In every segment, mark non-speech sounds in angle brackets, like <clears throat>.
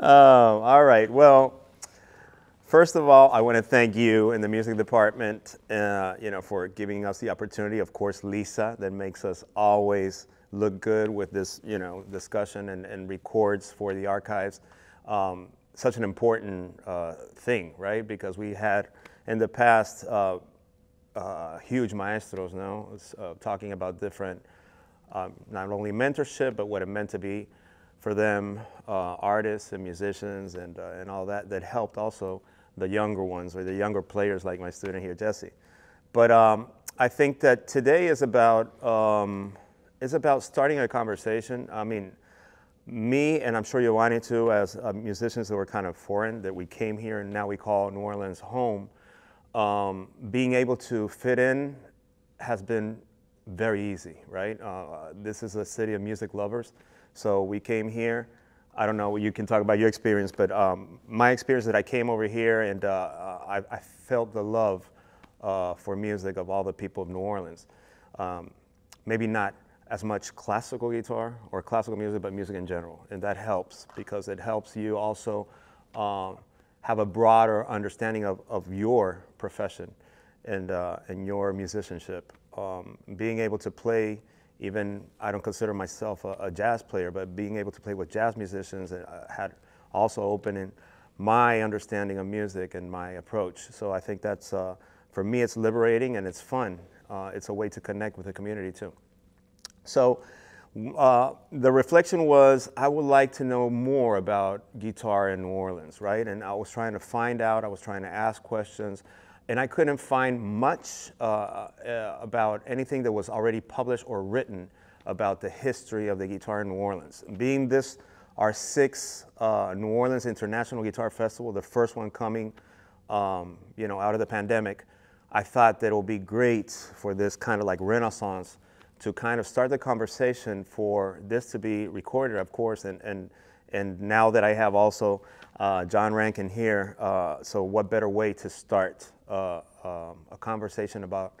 Oh, all right. Well, first of all, I want to thank you in the music department, uh, you know, for giving us the opportunity. Of course, Lisa, that makes us always look good with this, you know, discussion and, and records for the archives. Um, such an important uh, thing, right? Because we had in the past uh, uh, huge maestros, no, uh, talking about different, um, not only mentorship, but what it meant to be for them, uh, artists and musicians and, uh, and all that, that helped also the younger ones or the younger players like my student here, Jesse. But um, I think that today is about, um, is about starting a conversation. I mean, me and I'm sure Geovane too, as uh, musicians that were kind of foreign, that we came here and now we call New Orleans home, um, being able to fit in has been very easy, right? Uh, this is a city of music lovers. So we came here. I don't know, you can talk about your experience, but um, my experience that I came over here and uh, I, I, felt the love uh, for music of all the people of New Orleans. Um, maybe not as much classical guitar or classical music, but music in general. And that helps because it helps you also uh, have a broader understanding of, of your profession and, uh, and your musicianship. Um, being able to play, even I don't consider myself a, a, jazz player, but being able to play with jazz musicians uh, had also opened my understanding of music and my approach. So I think that's, uh, for me, it's liberating and it's fun. Uh, it's a way to connect with the community too. So uh, the reflection was, I would like to know more about guitar in New Orleans, right? And I was trying to find out, I was trying to ask questions, and I couldn't find much uh, uh, about anything that was already published or written about the history of the guitar in New Orleans. Being this our sixth uh, New Orleans International Guitar Festival, the first one coming, um, you know, out of the pandemic, I thought that it would be great for this kind of like renaissance to kind of start the conversation for this to be recorded, of course, and, and, and now that I have also uh, John Rankin here, uh, so what better way to start uh, um, a conversation about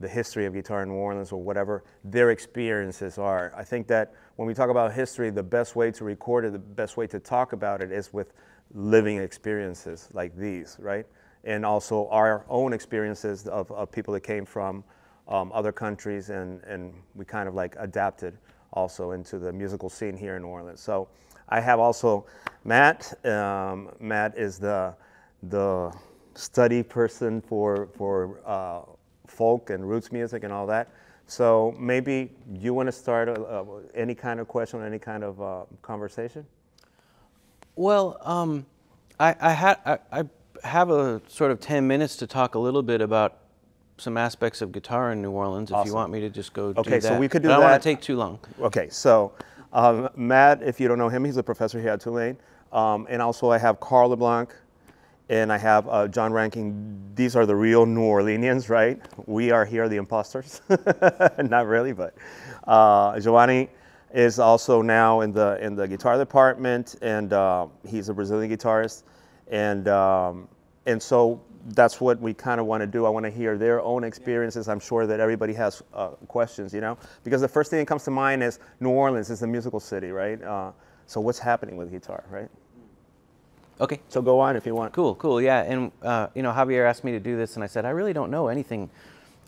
the history of guitar in New Orleans or whatever their experiences are. I think that when we talk about history, the best way to record it, the best way to talk about it is with living experiences like these, right? And also our own experiences of, of people that came from um, other countries, and, and we kind of like adapted also into the musical scene here in New Orleans. So I have also Matt. Um, Matt is the, the study person for, for uh, folk and roots music and all that. So maybe you want to start a, uh, any kind of question, any kind of uh, conversation? Well, um, I, I, ha- I, I have a sort of 10 minutes to talk a little bit about some aspects of guitar in New Orleans. If you want me to just go okay, do so we could do but that. I don't want to take too long. Okay, so um, Matt, if you don't know him, he's a professor here at Tulane. Um, and also I have Carl LeBlanc and I have uh, John Rankin. These are the real New Orleanians, right? We are here the imposters. <laughs> Not really, but uh, Geovane is also now in the in the guitar department, and uh, he's a Brazilian guitarist, and um, and so that's what we kind of want to do. I want to hear their own experiences. I'm sure that everybody has uh, questions, you know, because the first thing that comes to mind is New Orleans is a musical city, right? Uh, so what's happening with guitar, right? Okay. So go on if you want. Cool, cool, yeah. And uh, you know, Javier asked me to do this, and I said I really don't know anything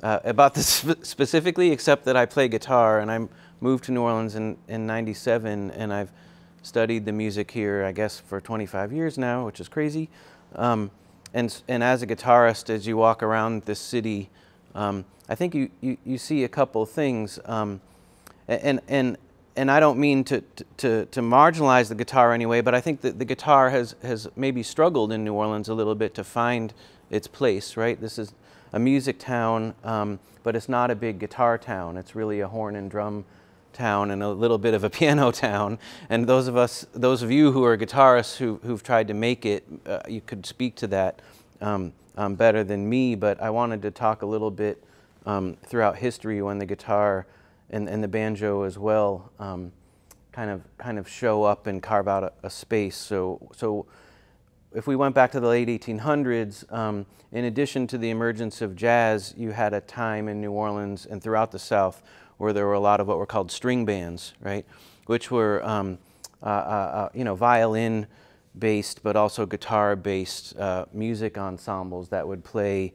uh, about this sp specifically, except that I play guitar, and I moved to New Orleans in in '97, and I've studied the music here, I guess, for 25 years now, which is crazy. Um, and, and as a guitarist, as you walk around this city, um, I think you, you, you, see a couple things. Um, and, and, and I don't mean to, to, to marginalize the guitar anyway, but I think that the guitar has, has maybe struggled in New Orleans a little bit to find its place, right? This is a music town, um, but it's not a big guitar town. It's really a horn and drum town and a little bit of a <laughs> piano town. And those of us, those of you who are guitarists who, who've tried to make it, uh, you could speak to that um, um, better than me. But I wanted to talk a little bit um, throughout history when the guitar and, and the banjo as well um, kind of kind of show up and carve out a, a, space. So so. If we went back to the late 1800s, um, in addition to the emergence of jazz, you had a time in New Orleans and throughout the South where there were a lot of what were called string bands, right? Which were, um, uh, uh, uh, you know, violin based, but also guitar based uh, music ensembles that would play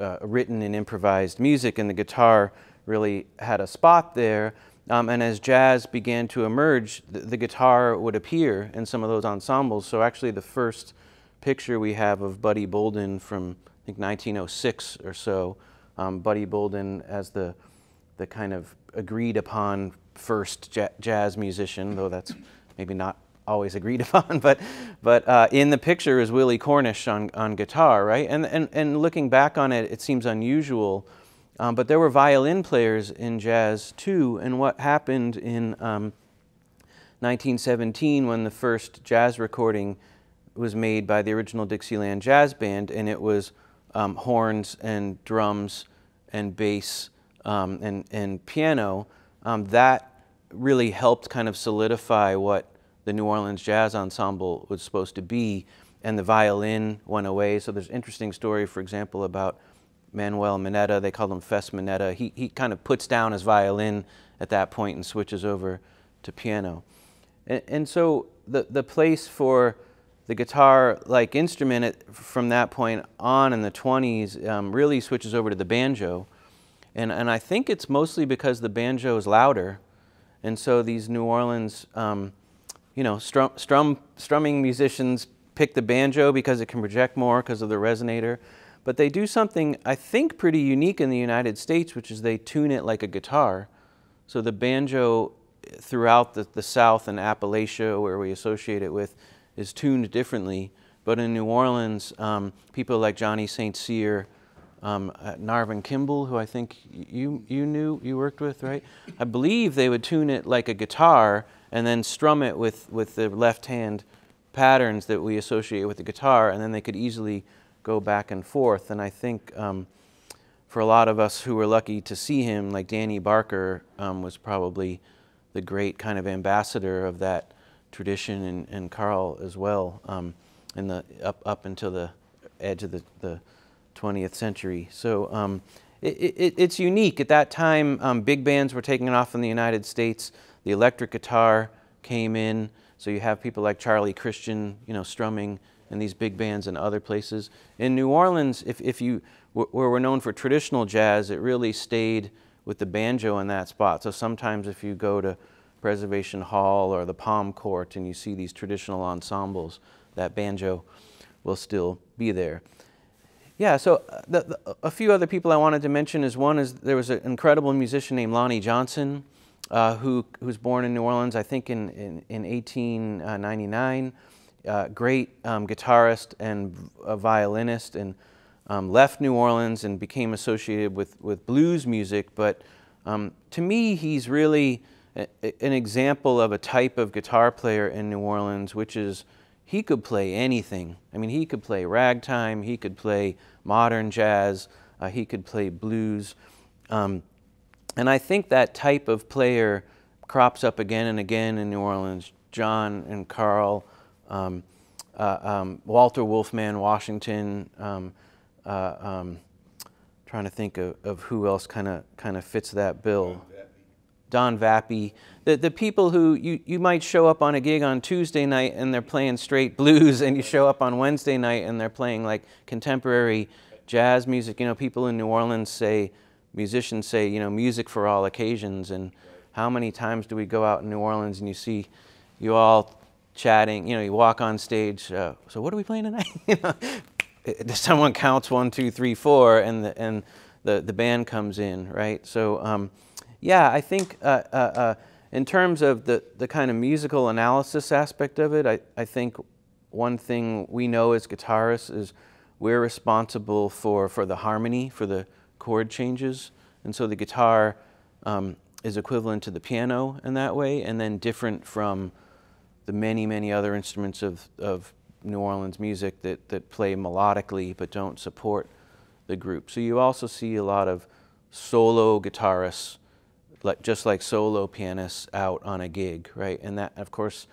uh, written and improvised music, and the guitar really had a spot there. Um, and as jazz began to emerge, the, the, guitar would appear in some of those ensembles. So actually, the first picture we have of Buddy Bolden from I think 1906 or so, um, Buddy Bolden as the the kind of agreed upon first ja jazz musician, though that's maybe not always agreed <laughs> upon, but, but uh, in the picture is Willie Cornish on, on guitar, right? And, and, and looking back on it, it seems unusual, um, but there were violin players in jazz too, and what happened in um, 1917 when the first jazz recording was made by the original Dixieland Jazz Band, and it was um, horns and drums and bass um, and, and piano, um, that really helped kind of solidify what the New Orleans Jazz Ensemble was supposed to be, and the violin went away. So there's an interesting story, for example, about Manuel Manetta. They called him Fess Manetta. He, he kind of puts down his violin at that point and switches over to piano. And, and so the, the place for the guitar-like instrument it, from that point on in the 20s um, really switches over to the banjo. And, and I think it's mostly because the banjo is louder. And so these New Orleans um, you know, strum, strum, strumming musicians pick the banjo because it can project more because of the resonator. But they do something, I think, pretty unique in the United States, which is they tune it like a guitar. So the banjo throughout the, the South and Appalachia, where we associate it with, is tuned differently. But in New Orleans, um, people like Johnny St. Cyr, um, uh, Narvin Kimball, who I think you, you knew, you worked with, right? I believe they would tune it like a guitar and then strum it with, with the left hand patterns that we associate with the guitar, and then they could easily go back and forth. And I think um, for a lot of us who were lucky to see him, like Danny Barker um, was probably the great kind of ambassador of that tradition, and, and Carl as well, um, in the, up, up until the edge of the, the 20th century. So um, it, it, it's unique. At that time, um, big bands were taking off in the United States. The electric guitar came in, so you have people like Charlie Christian, you know, strumming in these big bands and other places. In New Orleans, if, if you, where we're known for traditional jazz, it really stayed with the banjo in that spot. So sometimes if you go to Preservation Hall or the Palm Court and you see these traditional ensembles, that banjo will still be there. Yeah, so uh, the, the, a few other people I wanted to mention is one is there was an incredible musician named Lonnie Johnson uh, who, was born in New Orleans, I think in, in, in 1899. Uh, great um, guitarist and violinist, and um, left New Orleans and became associated with, with blues music. But um, to me, he's really a, an example of a type of guitar player in New Orleans, which is he could play anything. I mean, he could play ragtime, he could play modern jazz, uh, he could play blues. Um, and I think that type of player crops up again and again in New Orleans. John and Carl, um, uh, um, Walter Wolfman Washington, um, uh, um, trying to think of, of who else kind of kind of fits that bill. Don Vappie, the, the people who you, you might show up on a gig on Tuesday night and they're playing straight blues, and you show up on Wednesday night and they're playing like contemporary jazz music. You know, people in New Orleans say, musicians say, you know, music for all occasions. And how many times do we go out in New Orleans and you see you all chatting, you know, you walk on stage, uh, so what are we playing tonight? <laughs> you know, someone counts one, two, three, four, and the, and the, the band comes in, right? So, um, yeah, I think uh, uh, uh, in terms of the, the kind of musical analysis aspect of it, I, I think one thing we know as guitarists is we're responsible for, for the harmony, for the chord changes. And so the guitar um, is equivalent to the piano in that way, and then different from the many, many other instruments of, of New Orleans music that, that play melodically but don't support the group. So you also see a lot of solo guitarists, like, just like solo pianists out on a gig, right? And that, of course,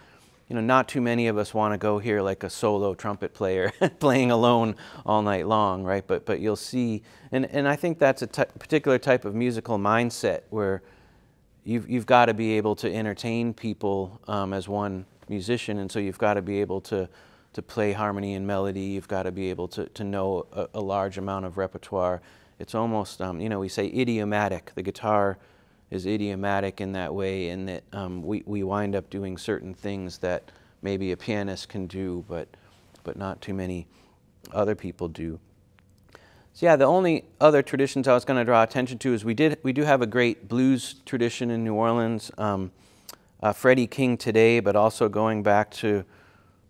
you know, not too many of us want to go hear like a solo trumpet player <laughs> playing alone all night long, right? But, but you'll see, and, and I think that's a particular type of musical mindset where you've, you've got to be able to entertain people um, as one musician, and so you've got to be able to to play harmony and melody. You've got to be able to, to know a, a large amount of repertoire. It's almost, um, you know, we say idiomatic. The guitar is idiomatic in that way, in that um, we, we wind up doing certain things that maybe a pianist can do, but, but not too many other people do. So yeah, the only other traditions I was going to draw attention to is we did we do have a great blues tradition in New Orleans. Um, uh, Freddie King today, but also going back to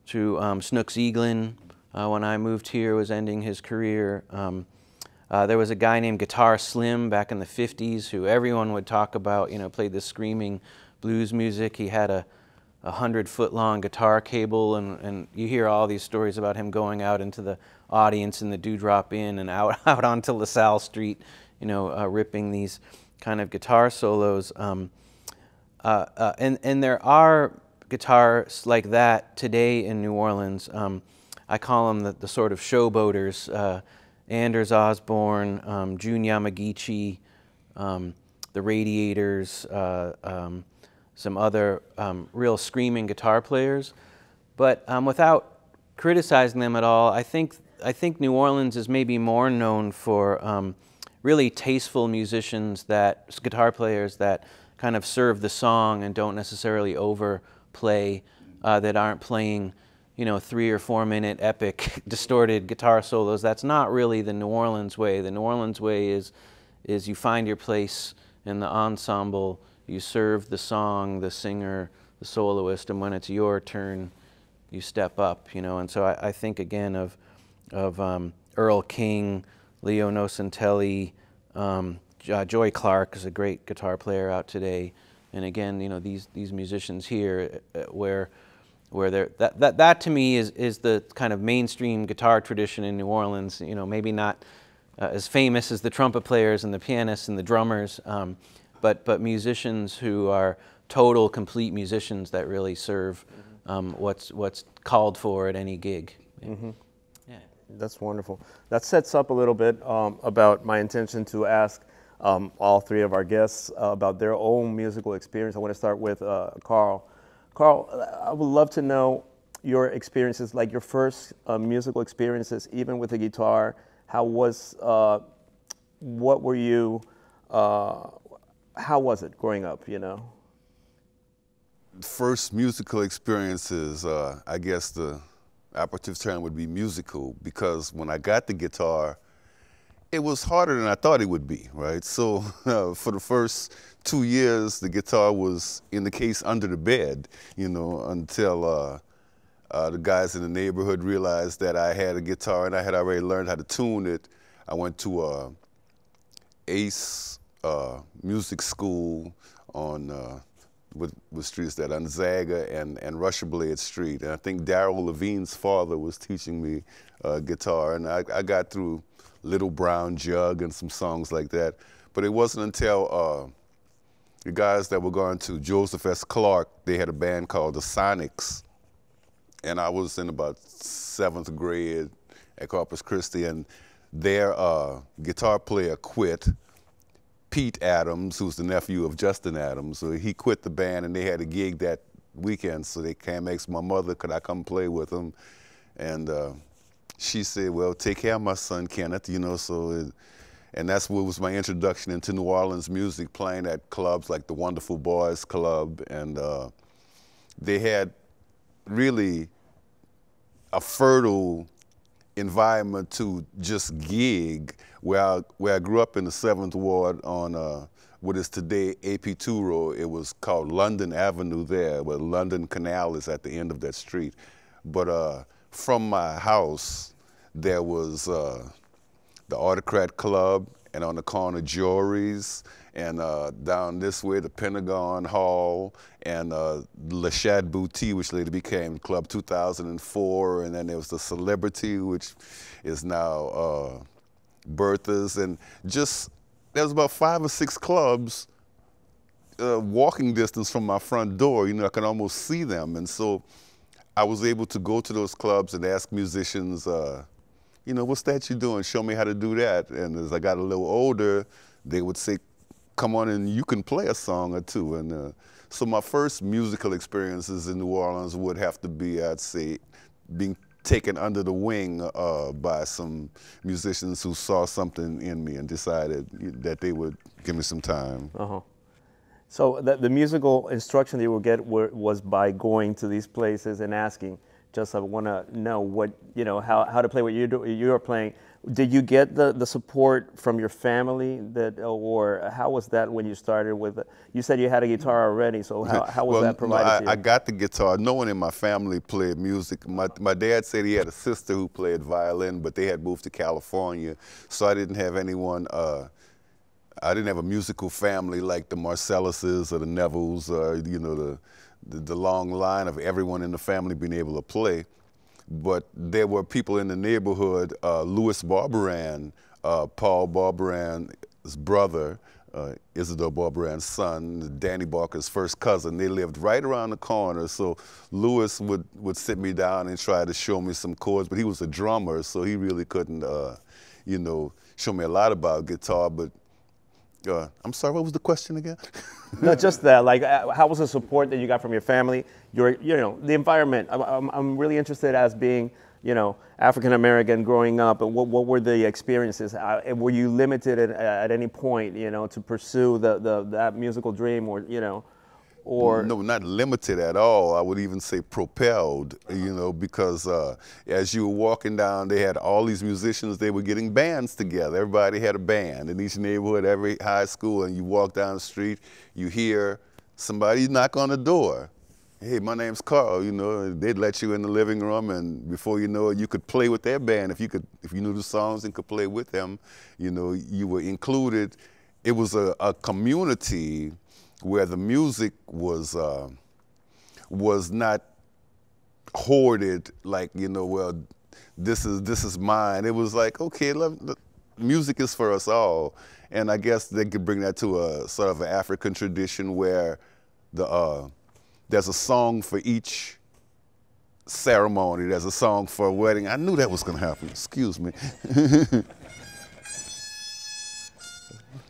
to um, Snooks Eaglin uh, when I moved here was ending his career. Um, uh, there was a guy named Guitar Slim back in the 50s who everyone would talk about, you know, played this screaming blues music. He had a, a hundred foot long guitar cable, and, and you hear all these stories about him going out into the audience in the Dewdrop Inn and out, <laughs> out onto LaSalle Street, you know, uh, ripping these kind of guitar solos. Um, uh, uh, and, and there are guitars like that today in New Orleans. Um, I call them the, the sort of showboaters. Anders Osborne, um, June Yamagishi, um, the Radiators, uh, um, some other um, real screaming guitar players. But um, without criticizing them at all, I think, I think New Orleans is maybe more known for um, really tasteful musicians that, guitar players that kind of serve the song and don't necessarily overplay, uh, that aren't playing you know, three or four minute epic <laughs> distorted guitar solos. That's not really the New Orleans way. The New Orleans way is, is you find your place in the ensemble, you serve the song, the singer, the soloist, and when it's your turn, you step up, you know. And so I, I think again of, of um, Earl King, Leo Nocentelli, um, uh, Joy Clark is a great guitar player out today. And again, you know, these, these musicians here uh, where where there that, that that to me is is the kind of mainstream guitar tradition in New Orleans. You know, maybe not uh, as famous as the trumpet players and the pianists and the drummers, um, but but musicians who are total, complete musicians that really serve mm-hmm. um, what's what's called for at any gig. Mm-hmm. Yeah, that's wonderful. That sets up a little bit um, about my intention to ask. Um, all three of our guests uh, about their own musical experience. I want to start with uh, Carl. Carl, I would love to know your experiences, like your first uh, musical experiences, even with the guitar. How was, uh, what were you, uh, how was it growing up, you know? First musical experiences, uh, I guess the operative term would be musical, because when I got the guitar, it was harder than I thought it would be, right? So <laughs> uh, for the first two years, the guitar was in the case under the bed, you know, until uh, uh, the guys in the neighborhood realized that I had a guitar and I had already learned how to tune it. I went to uh, Ace uh, Music School on uh, with, with streets that Gonzaga and, and Russia Blade Street. And I think Daryl Levine's father was teaching me guitar, and I, I got through Little Brown Jug and some songs like that. But it wasn't until uh, the guys that were going to Joseph S. Clark, they had a band called the Sonics. And I was in about seventh grade at Corpus Christi, and their uh, guitar player quit. Pete Adams, who's the nephew of Justin Adams, so he quit the band, and they had a gig that weekend. So they came asked my mother, could I come play with them? And uh, she said, well, take care of my son, Kenneth, you know, so, it, and that's what was my introduction into New Orleans music, playing at clubs like the Wonderful Boys Club, and uh, they had really a fertile environment to just gig where I, where I grew up in the 7th Ward on uh, what is today A.P. Tureaud. It was called London Avenue there, where London Canal is at the end of that street. But uh, from my house, there was uh, the Autocrat Club, and on the corner, Jory's, and uh, down this way, the Pentagon Hall, and uh, Le Chat Boutique, which later became Club 2004, and then there was the Celebrity, which is now uh, Bertha's, and just there was about five or six clubs uh, walking distance from my front door. You know, I can almost see them, and so I was able to go to those clubs and ask musicians, uh, you know, what's that you're doing? Show me how to do that. And as I got a little older, they would say, come on and you can play a song or two. And uh, so my first musical experiences in New Orleans would have to be, I'd say, being taken under the wing uh, by some musicians who saw something in me and decided that they would give me some time. Uh-huh. So the, the musical instruction that you would get were, was by going to these places and asking, just I want to know what, you know, how, how to play what you do, you're playing. Did you get the, the support from your family that, or how was that when you started with, you said you had a guitar already, so how, how was well, that provided no, I, to you? I got the guitar. No one in my family played music. My, my dad said he had a sister who played violin, but they had moved to California, so I didn't have anyone, uh, I didn't have a musical family like the Marsalises or the Nevilles or, you know, the, the, the long line of everyone in the family being able to play but there were people in the neighborhood, uh, Louis Barbarin, uh, Paul Barbarin's brother, uh, Isidore Barbarin's son, Danny Barker's first cousin. They lived right around the corner. So Louis would, would sit me down and try to show me some chords, but he was a drummer, so he really couldn't, uh, you know, show me a lot about guitar. But I'm sorry, what was the question again? <laughs> Not just that, like, uh, how was the support that you got from your family? Your, you know, the environment. I'm, I'm, I'm really interested as being, you know, African American growing up, and what, what were the experiences? Uh, were you limited at, at any point, you know, to pursue the, the that musical dream, or you know? Or no, not limited at all. I would even say propelled. You know, because uh, as you were walking down, they had all these musicians. They were getting bands together. Everybody had a band in each neighborhood, every high school. And you walk down the street, you hear somebody knock on the door. Hey, my name's Carl. You know, they'd let you in the living room, and before you know it, you could play with their band. If you could, if you knew the songs and could play with them, you know, you were included. It was a, a community where the music was uh, was not hoarded like you know well this is this is mine. It was like okay love, music is for us all. And i guess they could bring that to a sort of an african tradition where the uh, there's a song for each ceremony. There's a song for a wedding. I knew that was going to happen. Excuse me <laughs>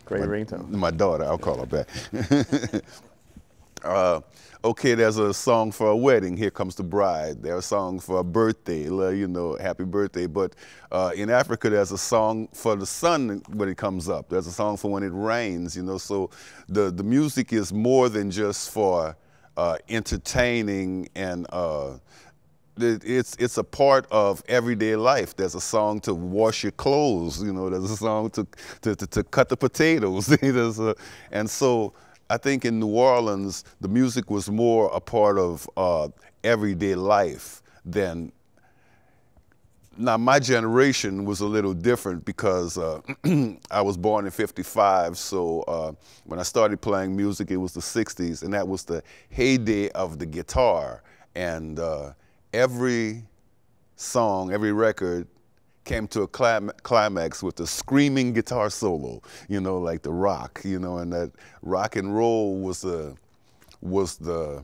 Great my, ringtone. My daughter, I'll call her back. <laughs> uh, okay, there's a song for a wedding. Here comes the bride. There's a song for a birthday, you know, happy birthday. But uh, in Africa, there's a song for the sun when it comes up. There's a song for when it rains, you know. So the, the music is more than just for uh, entertaining and uh, it's it's a part of everyday life. There's a song to wash your clothes, you know. There's a song to to, to, to cut the potatoes. <laughs> a, and so I think in New Orleans, the music was more a part of uh, everyday life than. Now my generation was a little different because uh, <clears throat> I was born in '55. So uh, when I started playing music, it was the '60s, and that was the heyday of the guitar and uh, every song, every record came to a climax with a screaming guitar solo, you know, like the rock, you know, and that rock and roll was the was the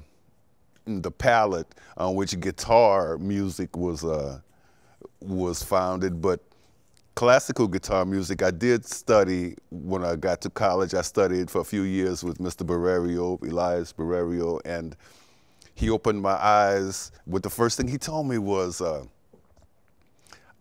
the palette on which guitar music was uh, was founded, but classical guitar music I did study when I got to college. I studied for a few years with Mr. Barreiro, Elias Barreiro, and he opened my eyes with the first thing he told me was, uh,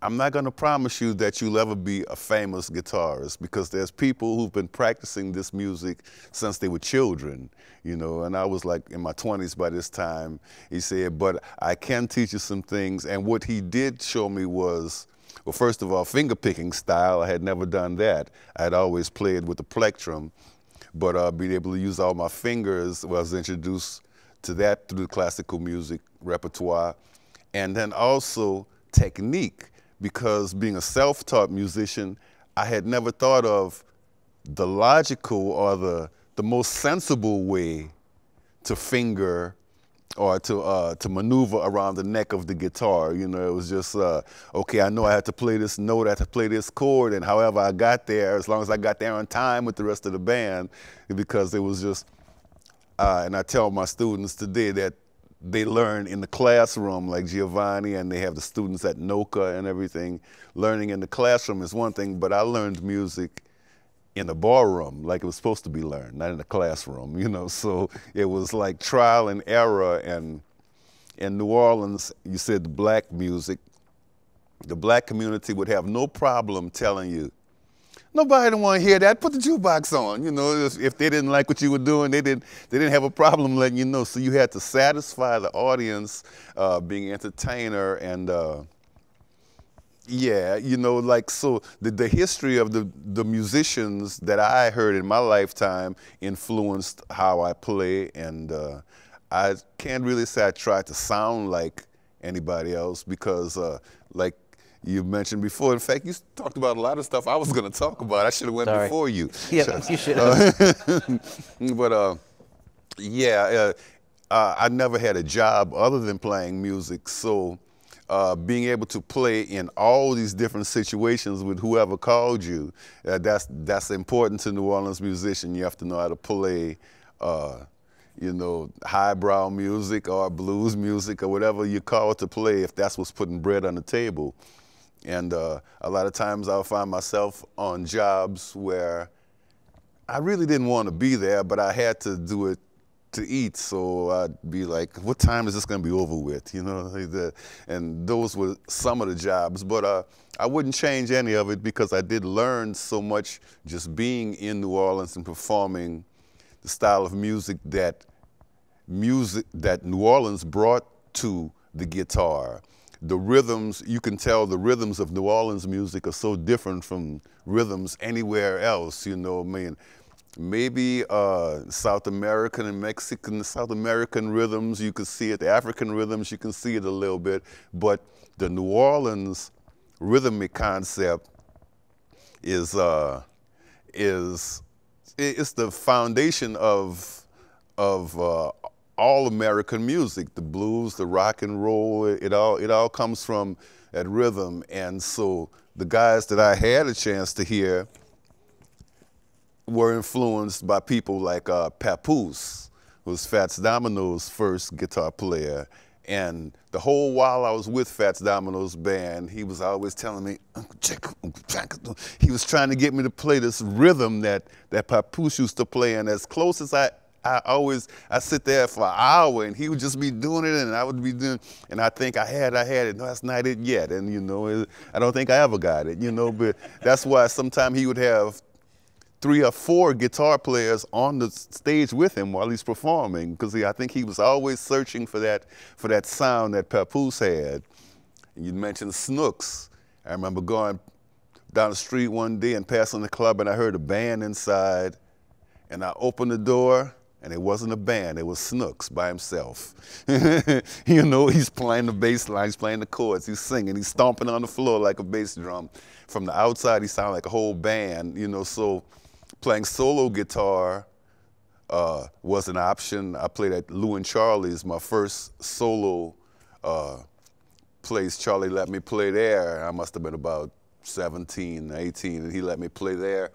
I'm not going to promise you that you'll ever be a famous guitarist because there's people who've been practicing this music since they were children, you know, and I was like in my 20s by this time. He said, but I can teach you some things. And what he did show me was, well, first of all, finger picking style. I had never done that. I had always played with the plectrum, but uh, being able to use all my fingers was introduced to that through the classical music repertoire. And then also technique, because being a self-taught musician, I had never thought of the logical or the, the most sensible way to finger or to uh, to maneuver around the neck of the guitar. You know, it was just uh, okay. I know I had to play this note, I had to play this chord, and however I got there, as long as I got there on time with the rest of the band, because it was just uh, and I tell my students today that they learn in the classroom like Geovane and they have the students at NOCCA and everything. Learning in the classroom is one thing, but I learned music in the barroom like it was supposed to be learned, not in the classroom, <laughs> you know. So it was like trial and error and in New Orleans, you said black music. the black community would have no problem telling you, nobody don't want to hear that. Put the jukebox on. You know, if they didn't like what you were doing, they didn't they didn't have a problem letting you know. So you had to satisfy the audience, uh, being entertainer and. Uh, yeah, you know, like so the, the history of the, the musicians that I heard in my lifetime influenced how I play, and uh, I can't really say I tried to sound like anybody else because, uh, like you mentioned before, in fact, you talked about a lot of stuff I was going to talk about. I should have went Sorry. before you. <laughs> Yeah, you should have. <laughs> but uh, yeah, uh, uh, I never had a job other than playing music, so uh, being able to play in all these different situations with whoever called you, uh, that's that's important to New Orleans musician. You have to know how to play, uh, you know, highbrow music or blues music or whatever you call it to play if that's what's putting bread on the table. And uh, a lot of times I'll find myself on jobs where I really didn't want to be there, but I had to do it to eat. So I'd be like, what time is this going to be over with? You know, and those were some of the jobs. But uh, I wouldn't change any of it because I did learn so much just being in New Orleans and performing the style of music that music that New Orleans brought to the guitar. The rhythms, you can tell the rhythms of New Orleans music are so different from rhythms anywhere else, you know, I mean, maybe uh, South American and Mexican, South American rhythms, you can see it. The African rhythms, you can see it a little bit. But the New Orleans rhythmic concept is uh, is it's the foundation of of uh, all American music, the blues, the rock and roll. It all it all comes from that rhythm. And so the guys that I had a chance to hear were influenced by people like uh, Papoose, who was Fats Domino's first guitar player. And the whole while I was with Fats Domino's band, he was always telling me, he was trying to get me to play this rhythm that, that Papoose used to play. And as close as I, I always, I sit there for an hour and he would just be doing it and I would be doing, and I think I had, I had it. No, that's not it yet. And you know, I don't think I ever got it, you know, but that's why sometimes he would have three or four guitar players on the stage with him while he's performing because I think he was always searching for that for that sound that Papoose had. And you mentioned Snooks. I remember going down the street one day and passing the club and I heard a band inside and I opened the door and it wasn't a band, it was Snooks by himself. <laughs> you know, he's playing the bass line, he's playing the chords, he's singing, he's stomping on the floor like a bass drum. From the outside, he sounded like a whole band, you know, so playing solo guitar uh, was an option. I played at Lou and Charlie's, my first solo uh, place. Charlie let me play there. I must have been about 17, 18, and he let me play there.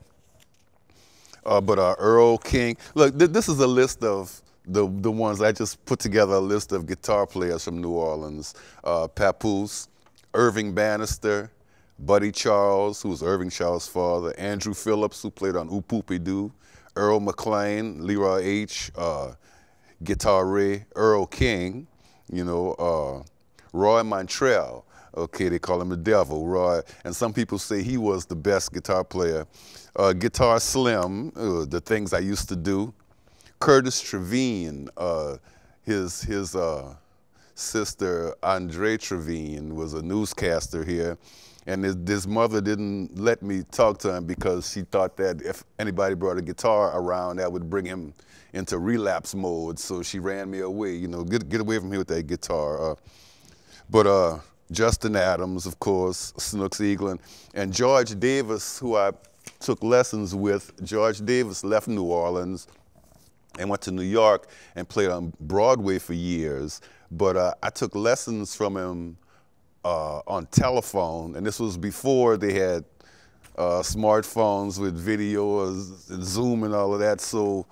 Uh, but uh, Earl King, look, th this is a list of the, the ones I just put together a list of guitar players from New Orleans. Uh, Papoose, Irving Bannister, Buddy Charles, who was Irving Charles' father, Andrew Phillips, who played on Oop-Oopie-Doo, Earl McClain, Leroy H., uh, Guitar Ray, Earl King, you know, uh, Roy Montrell, okay, they call him the devil, Roy, and some people say he was the best guitar player. Uh, guitar Slim, uh, the things I used to do. Curtis Trevine, uh, his, his uh, sister Andre Trevine was a newscaster here. And his, his, mother didn't let me talk to him because she thought that if anybody brought a guitar around, that would bring him into relapse mode. So she ran me away, you know, get, get away from here with that guitar. Uh, but uh, Justin Adams, of course, Snooks Eaglin, and George Davis, who I took lessons with. George Davis left New Orleans and went to New York and played on Broadway for years. But uh, I took lessons from him uh, on telephone, and this was before they had uh, smartphones with video and Zoom and all of that. So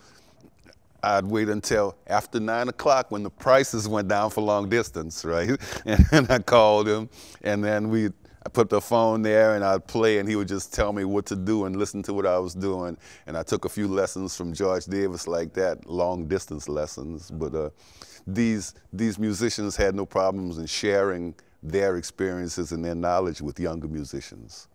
I'd wait until after nine o'clock when the prices went down for long distance, right? <laughs> And, and I called him, and then we I put the phone there and I'd play and he would just tell me what to do and listen to what I was doing. And I took a few lessons from George Davis like that, long distance lessons. But uh, these, these musicians had no problems in sharing their experiences and their knowledge with younger musicians.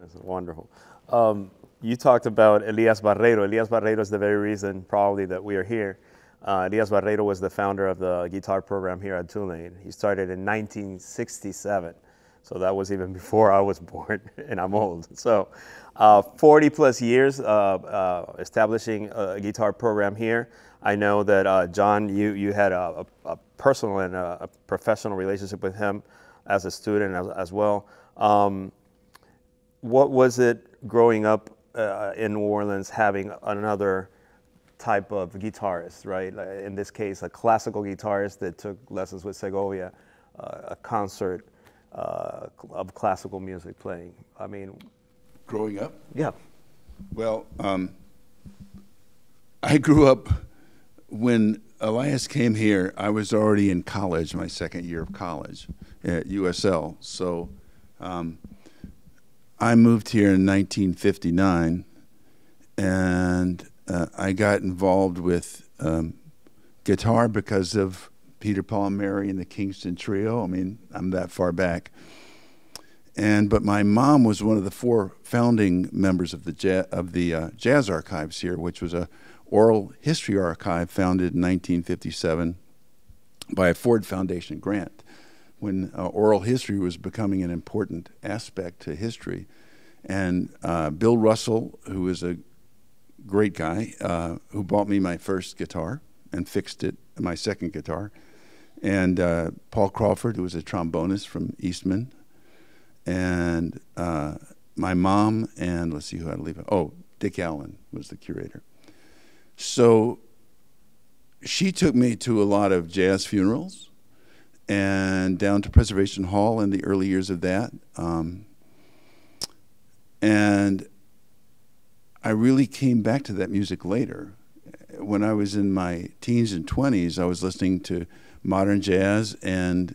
That's wonderful. Um, you talked about Elias Barreiro. Elias Barreiro is the very reason, probably, that we are here. Uh, Elias Barreiro was the founder of the guitar program here at Tulane. He started in 1967. So that was even <laughs> before I was born, <laughs> and I'm old. So, uh, 40 plus years uh, establishing a guitar program here. I know that uh, John, you, you had a, a, a personal and a, a, professional relationship with him as a student as, as well. Um, what was it growing up uh, in New Orleans having another type of guitarist, right? In this case, a classical guitarist that took lessons with Segovia, uh, a concert uh, of classical music playing. I mean, growing up? Yeah. Well, um, I grew up when Elias came here. I was already in college, my second year of college at USL. So um, I moved here in 1959, and uh, I got involved with um, guitar because of Peter, Paul, and Mary and the Kingston Trio. I mean, I'm that far back. And but my mom was one of the four founding members of the jazz, of the uh, Jazz Archives here, which was a oral history archive founded in 1957 by a Ford Foundation grant when uh, oral history was becoming an important aspect to history. And uh, Bill Russell, who is a great guy, uh, who bought me my first guitar and fixed it, my second guitar, and uh, Paul Crawford, who was a trombonist from Eastman, and uh, my mom, and let's see who I'd leave. Oh, Dick Allen was the curator. So she took me to a lot of jazz funerals and down to Preservation Hall in the early years of that. Um, and I really came back to that music later. When I was in my teens and 20s, I was listening to modern jazz and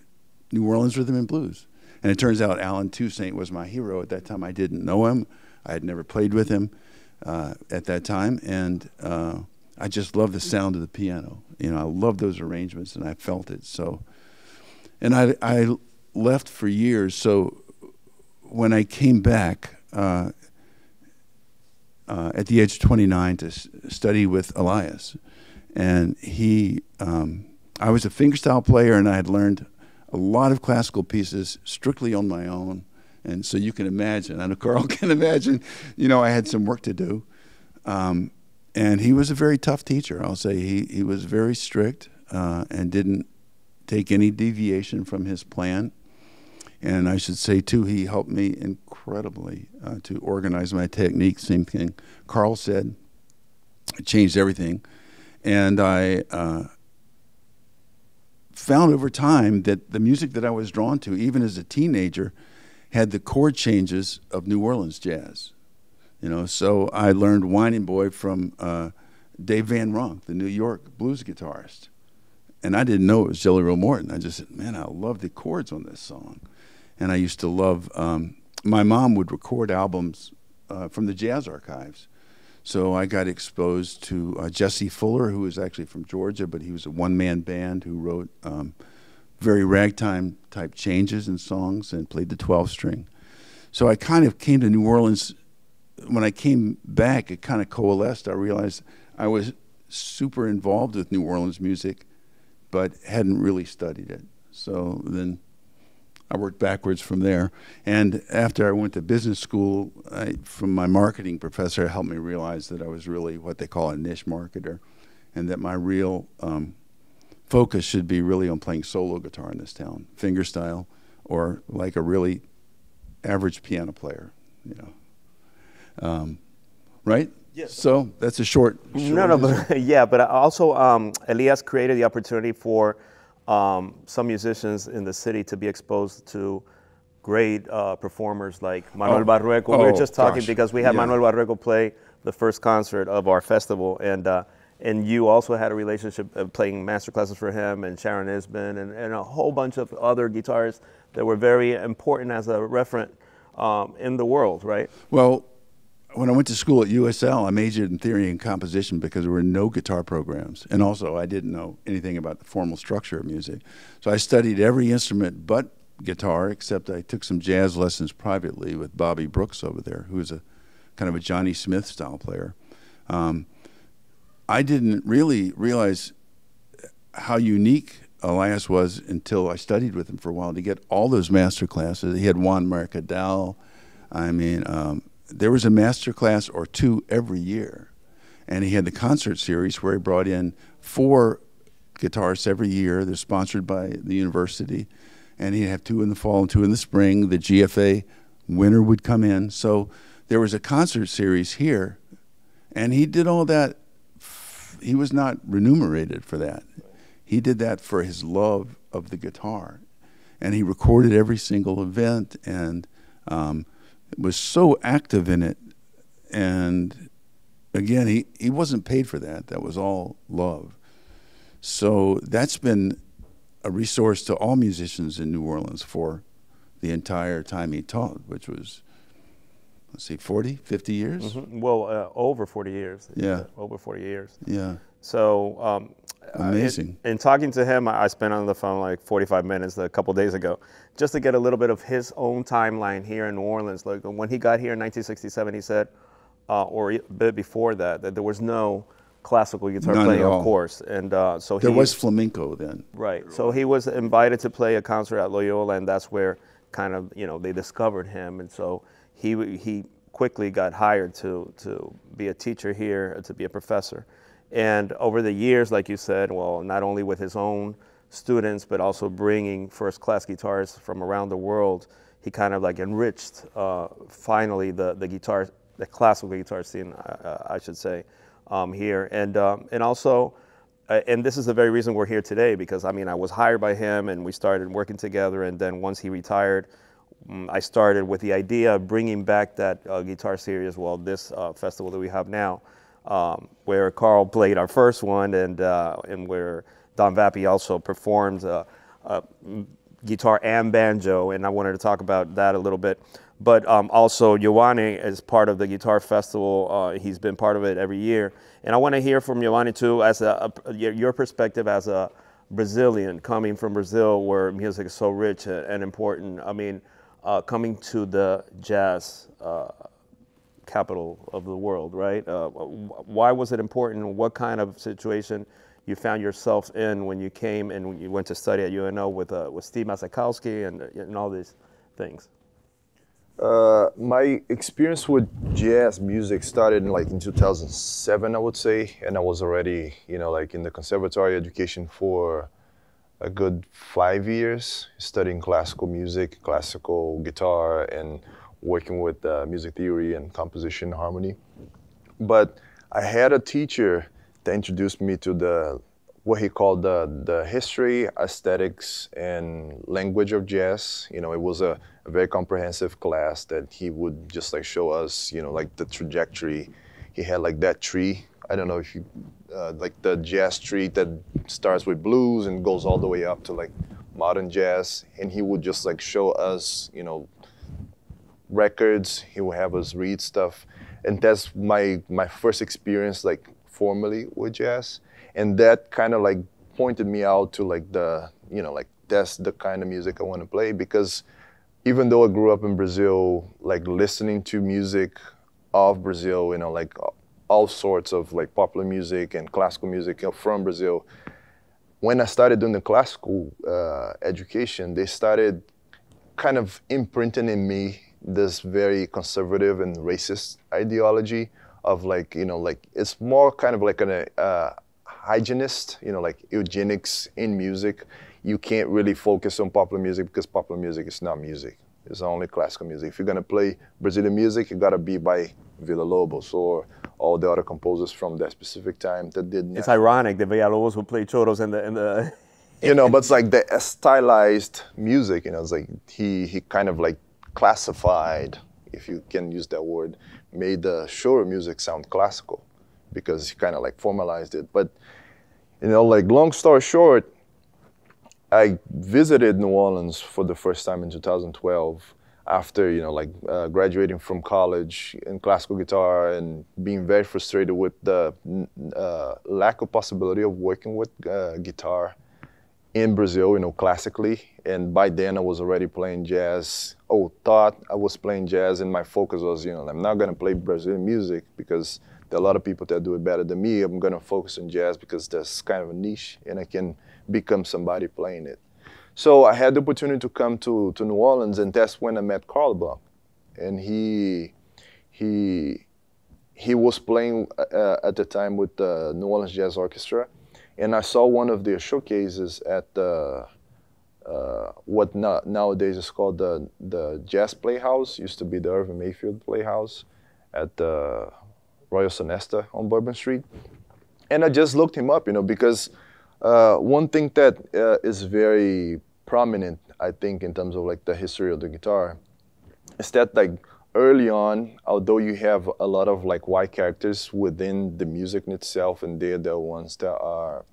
New Orleans rhythm and blues. And it turns out Allen Toussaint was my hero. At that time, I didn't know him. I had never played with him uh, at that time. And uh, I just loved the sound of the piano. You know, I loved those arrangements and I felt it. So, and I, I left for years. So when I came back uh, uh at the age of 29 to study with Elias, and he, um, I was a fingerstyle player and I had learned a lot of classical pieces strictly on my own. And so you can imagine, I know Carl <laughs> can imagine, you know, I had some work to do. Um, and he was a very tough teacher, I'll say. He, he was very strict uh, and didn't take any deviation from his plan. And I should say, too, he helped me incredibly uh, to organize my technique. Same thing Carl said. It changed everything. And I, uh, found over time that the music that I was drawn to, even as a teenager, had the chord changes of New Orleans jazz. You know, so I learned Whining Boy from uh, Dave Van Ronk, the New York blues guitarist. And I didn't know it was Jelly Roll Morton. I just said, man, I love the chords on this song. And I used to love, um, my mom would record albums uh, from the jazz archives. So I got exposed to uh, Jesse Fuller, who was actually from Georgia, but he was a one man band who wrote um, very ragtime type changes in songs and played the 12 string. So I kind of came to New Orleans. When I came back, it kind of coalesced. I realized I was super involved with New Orleans music, but hadn't really studied it. So then I worked backwards from there. And after I went to business school, I, from my marketing professor, helped me realize that I was really what they call a niche marketer, and that my real um, focus should be really on playing solo guitar in this town, fingerstyle, or like a really average piano player, you know. Um, right? Yes. So that's a short. short no, no, but <laughs> yeah, but also um, Elias created the opportunity for um, some musicians in the city to be exposed to great uh, performers like Manuel Oh. Barrueco. we were Oh, just talking gosh. because we had Yeah. Manuel Barrueco play the first concert of our festival, and uh, and you also had a relationship of playing master classes for him and Sharon Isbin and, and a whole bunch of other guitarists that were very important as a referent um, in the world, right? Well, when I went to school at USL, I majored in theory and composition because there were no guitar programs. And also, I didn't know anything about the formal structure of music. So I studied every instrument but guitar, except I took some jazz lessons privately with Bobby Brooks over there, who is a kind of a Johnny Smith style player. Um, I didn't really realize how unique Elias was until I studied with him for a while to get all those master classes. He had Juan Mercadal. I mean, um, there was a master class or two every year. And he had the concert series where he brought in four guitarists every year. They're sponsored by the university. And he'd have two in the fall and two in the spring. The GFA winner would come in. So there was a concert series here. And he did all that. He was not remunerated for that. He did that for his love of the guitar. And he recorded every single event and um, was so active in it. And again, he, he wasn't paid for that. That was all love. So that's been a resource to all musicians in New Orleans for the entire time he taught, which was, let's see, 40, 50 years? Mm-hmm. Well, uh, over 40 years. Yeah. Over 40 years. Yeah. So um, amazing. In, in, talking to him, I spent on the phone like 45 minutes a couple days ago, just to get a little bit of his own timeline here in New Orleans. Like when he got here in 1967, he said, uh, or a bit before that, that there was no classical guitar None playing, of course, and uh, so there he, was flamenco then. Right. So he was invited to play a concert at Loyola, and that's where kind of you know they discovered him, and so he he quickly got hired to to be a teacher here, to be a professor. And over the years, like you said, well, not only with his own students, but also bringing first class guitarists from around the world, he kind of like enriched uh, finally the, the guitar, the classical guitar scene, uh, I should say, um, here. And, um, and also, uh, and this is the very reason we're here today because I mean, I was hired by him and we started working together. And then once he retired, um, I started with the idea of bringing back that uh, guitar series, well, this uh, festival that we have now um, where Carl played our first one, and uh, and where Don Vappie also performed uh, uh, guitar and banjo, and I wanted to talk about that a little bit. But um, also, Geovane is part of the Guitar Festival. Uh, he's been part of it every year, and I want to hear from Geovane too, as a, a, your perspective as a Brazilian coming from Brazil, where music is so rich and important. I mean, uh, coming to the jazz uh, capital of the world, right? Uh, why was it important? What kind of situation you found yourself in when you came and you went to study at UNO with uh, with Steve Masakowski and, and all these things? Uh, my experience with jazz music started in like in 2007, I would say, and I was already, you know, like in the conservatory education for a good five years, studying classical music, classical guitar, and working with uh, music theory and composition harmony. But I had a teacher that introduced me to the what he called the the history, aesthetics, and language of jazz. You know, it was a, a very comprehensive class that he would just like show us, you know, like the trajectory. He had like that tree. I don't know if you uh, like the jazz tree that starts with blues and goes all the way up to like modern jazz, and he would just like show us, you know, records. He would have us read stuff, and that's my my first experience like formally with jazz, and that kind of like pointed me out to like the you know like that's the kind of music I want to play because even though I grew up in Brazil, like listening to music of Brazil, you know, like all sorts of like popular music and classical music from Brazil. When I started doing the classical uh, education, they started kind of imprinting in me this very conservative and racist ideology of like you know like it's more kind of like an uh, hygienist you know like eugenics in music. You can't really focus on popular music because popular music is not music. It's only classical music. If you're going to play brazilian music you got to be by Villa-Lobos or all the other composers from that specific time that did it's ironic that Villa-Lobos who play choros in the in the you know but it's like <laughs> the stylized music you know it's like he he kind of like classified, if you can use that word, made the choro music sound classical because he kind of like formalized it. But, you know, like long story short, I visited New Orleans for the first time in 2012 after, you know, like uh, graduating from college in classical guitar and being very frustrated with the uh, lack of possibility of working with uh, guitar in Brazil, you know, classically. And by then I was already playing jazz. Oh, thought I was playing jazz, and my focus was, you know, I'm not gonna play Brazilian music because there are a lot of people that do it better than me. I'm gonna focus on jazz because that's kind of a niche, and I can become somebody playing it. So I had the opportunity to come to, to New Orleans, and that's when I met Carl LeBlanc, and he he he was playing uh, at the time with the New Orleans Jazz Orchestra, and I saw one of their showcases at the uh, what no, nowadays is called the the Jazz Playhouse. Used to be the Irving Mayfield Playhouse at the Royal Sonesta on Bourbon Street, and I just looked him up, you know, because uh, one thing that uh, is very prominent, I think, in terms of like the history of the guitar, is that like early on, although you have a lot of like white characters within the music itself, and they're the ones that are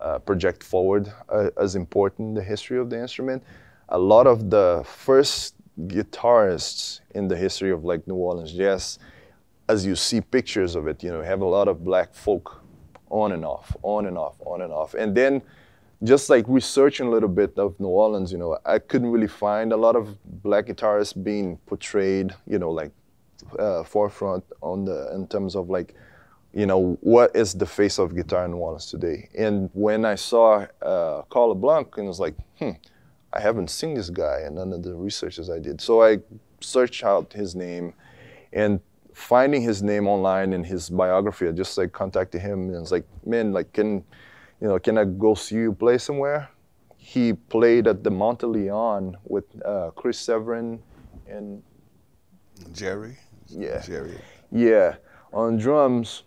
uh, project forward uh, as important in the history of the instrument, a lot of the first guitarists in the history of like New Orleans jazz, as you see pictures of it, you know, have a lot of black folk on and off, on and off, on and off. And then just like researching a little bit of New Orleans, you know, I couldn't really find a lot of black guitarists being portrayed, you know, like uh, forefront on the in terms of like, you know, what is the face of guitar in New Orleans today? And when I saw uh, Carl LeBlanc, and I was like, hmm, I haven't seen this guy, and none of the researches I did. So I searched out his name, and finding his name online and his biography, I just like contacted him and was like, man, like can you know, can I go see you play somewhere? He played at the Monteleone with uh, Chris Severin and Jerry. Yeah. Jerry. Yeah, on drums.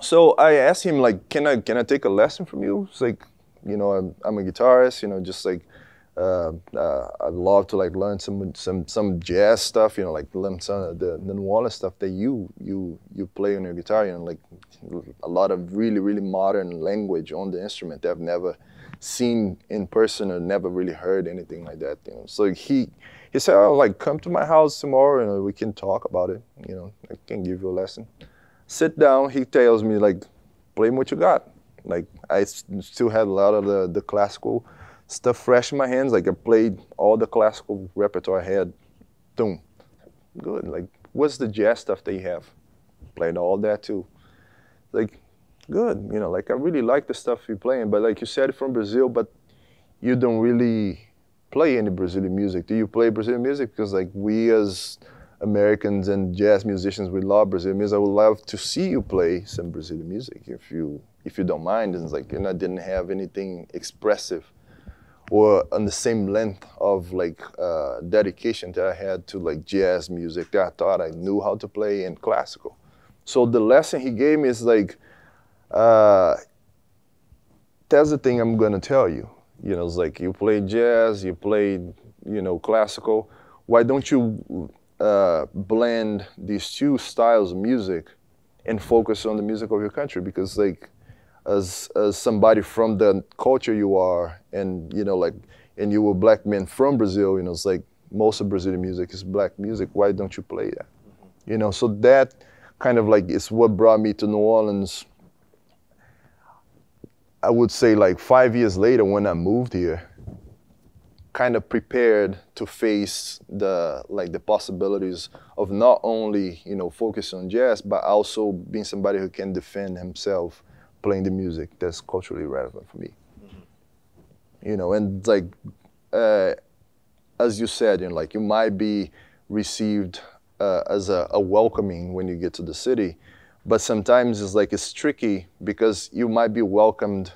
So I asked him like, can I can I take a lesson from you? It's like, you know, I'm, I'm a guitarist. You know, just like uh, uh, I'd love to like learn some some some jazz stuff. You know, like some the, the New Orleans stuff that you you you play on your guitar. You know, like a lot of really really modern language on the instrument that I've never seen in person or never really heard anything like that. You know, so he he said, "Oh, like come to my house tomorrow, and we can talk about it. You know, I can give you a lesson." Sit down. He tells me like, "Play what you got." Like I still had a lot of the the classical stuff fresh in my hands. Like I played all the classical repertoire I had. Boom, good. Like what's the jazz stuff they have? Played all that too. Like good, you know. Like I really like the stuff you're playing, but like you said, from Brazil, but you don't really play any Brazilian music. Do you play Brazilian music? Because like we as Americans and jazz musicians, we love Brazilian music. I would love to see you play some Brazilian music if you if you don't mind. And it's like and I didn't have anything expressive or on the same length of like uh, dedication that I had to like jazz music that I thought I knew how to play in classical. So the lesson he gave me is like, uh, that's the thing I'm gonna tell you. You know, it's like you play jazz, you play, you know, classical. Why don't you uh, blend these two styles of music and focus on the music of your country? Because like as as somebody from the culture you are, and you know, like, and you were black men from Brazil, you know, it's like most of Brazilian music is black music. Why don't you play that? Mm-hmm. You know, so that kind of like is what brought me to New Orleans. I would say like five years later when I moved here, kind of prepared to face the like the possibilities of not only you know focus on jazz but also being somebody who can defend himself playing the music that's culturally relevant for me. Mm-hmm. You know, and like uh, as you said, you know, like you might be received uh, as a, a, welcoming when you get to the city, but sometimes it's like it's tricky because you might be welcomed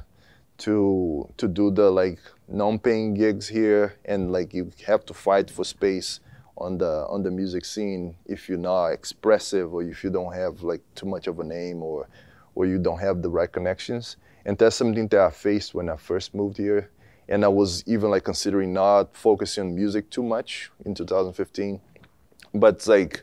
to to do the like non-paying gigs here, and like you have to fight for space on the on the music scene if you're not expressive or if you don't have like too much of a name or or you don't have the right connections. And that's something that I faced when I first moved here. And I was even like considering not focusing on music too much in 2015. But like,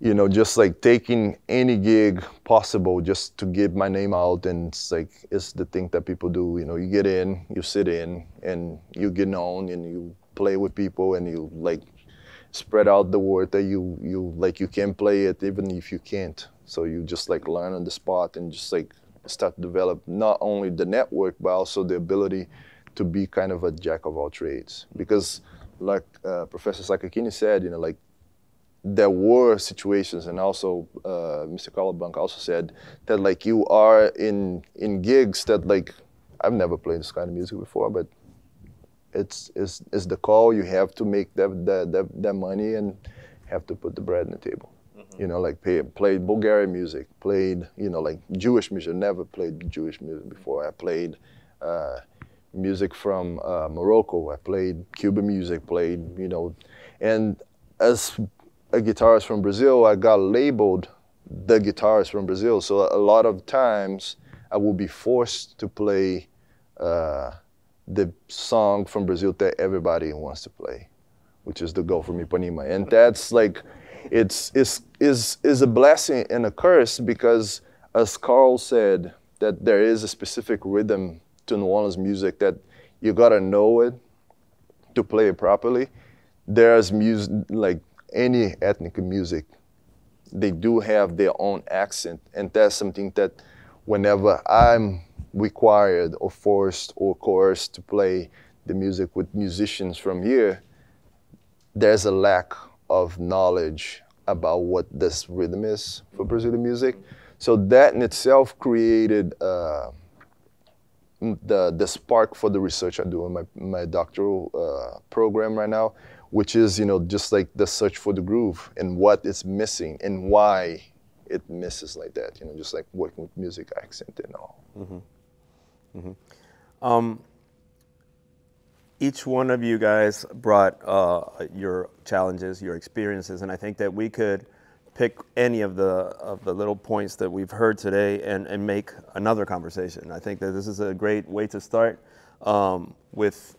you know, just like taking any gig possible just to get my name out. And it's like, it's the thing that people do. You know, you get in, you sit in, and you get known and you play with people and you like spread out the word that you, you like, you can play it even if you can't. So you just like learn on the spot and just like start to develop not only the network but also the ability to be kind of a jack of all trades because like uh, Professor Sakakeeny said, you know, like there were situations, and also uh, Mr. Kalabank also said that like you are in in gigs that like I've never played this kind of music before, but it's it's, it's the call. You have to make that that, that, that money and have to put the bread on the table. You know, like played Bulgarian music, played you know like Jewish music. Never played Jewish music before. I played. Uh, music from uh, Morocco. I played Cuban music, played, you know, and as a guitarist from Brazil, I got labeled the guitarist from Brazil. So a lot of times I will be forced to play uh, the song from Brazil that everybody wants to play, which is the Girl from Ipanema. And that's like, it's, it's, is, is a blessing and a curse because as Carl said, that there is a specific rhythm to New Orleans music that you gotta know it to play it properly. There's music like any ethnic music, they do have their own accent, and that's something that whenever I'm required or forced or coerced to play the music with musicians from here, there's a lack of knowledge about what this rhythm is for Brazilian music. So that in itself created uh, the, the spark for the research I do in my, my doctoral uh, program right now, which is, you know, just like the search for the groove and what is missing and why it misses like that, you know, just like working with music accent and all. Mm-hmm. Mm-hmm. Um, each one of you guys brought uh, your challenges, your experiences, and I think that we could pick any of the of the little points that we've heard today and, and make another conversation. I think that this is a great way to start um, with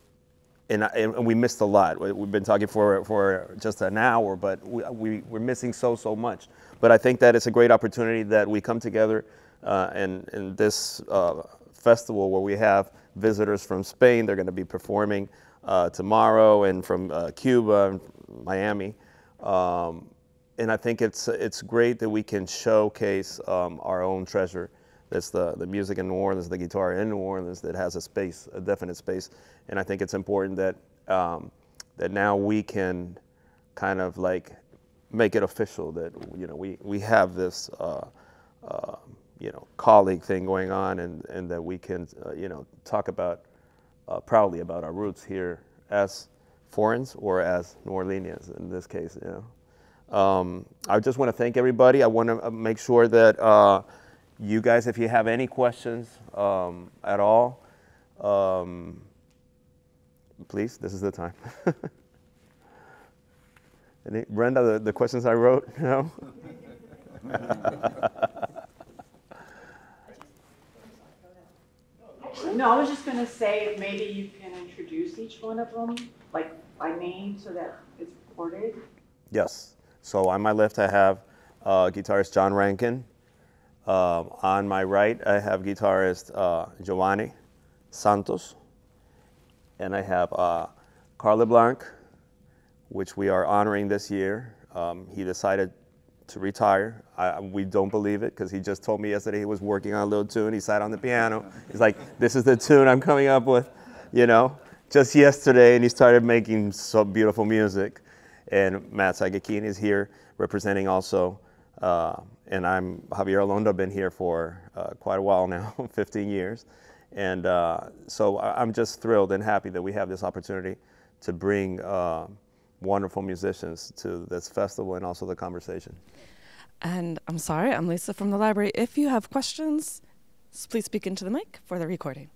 and, and, we missed a lot. We've been talking for, for just an hour, but we, we, we're missing so, so much. But I think that it's a great opportunity that we come together uh, and in this uh, festival where we have visitors from Spain. They're going to be performing uh, tomorrow and from uh, Cuba and Miami. Um, and I think it's, it's great that we can showcase um, our own treasure that's the, the music in New Orleans, the guitar in New Orleans that has a space, a definite space. And I think it's important that, um, that now we can kind of like make it official that, you know, we, we have this, uh, uh, you know, colleague thing going on and, and that we can, uh, you know, talk about, uh, proudly about our roots here as foreigners or as New Orleanians in this case, you know. Um, I just want to thank everybody. I want to uh, make sure that uh, you guys, if you have any questions um, at all, um, please, this is the time. <laughs> any, Brenda, the, the questions I wrote, <laughs> you know? <laughs> No, I was just gonna say, maybe you can introduce each one of them, like by name, so that it's recorded. Yes. So on my left, I have uh, guitarist John Rankin. Um, on my right, I have guitarist uh, Geovane Santos, and I have uh, Carl LeBlanc, which we are honoring this year. Um, he decided to retire. I, we don't believe it because he just told me yesterday he was working on a little tune. He sat on the piano. He's like, "This is the tune I'm coming up with," you know, just yesterday, and he started making so beautiful music. And Matt Sakakeeny is here representing also uh, and I'm Javier Olondo, been here for uh, quite a while now, <laughs> 15 years. And uh, so I'm just thrilled and happy that we have this opportunity to bring uh, wonderful musicians to this festival and also the conversation. And I'm sorry, I'm Lisa from the library. If you have questions, please speak into the mic for the recording.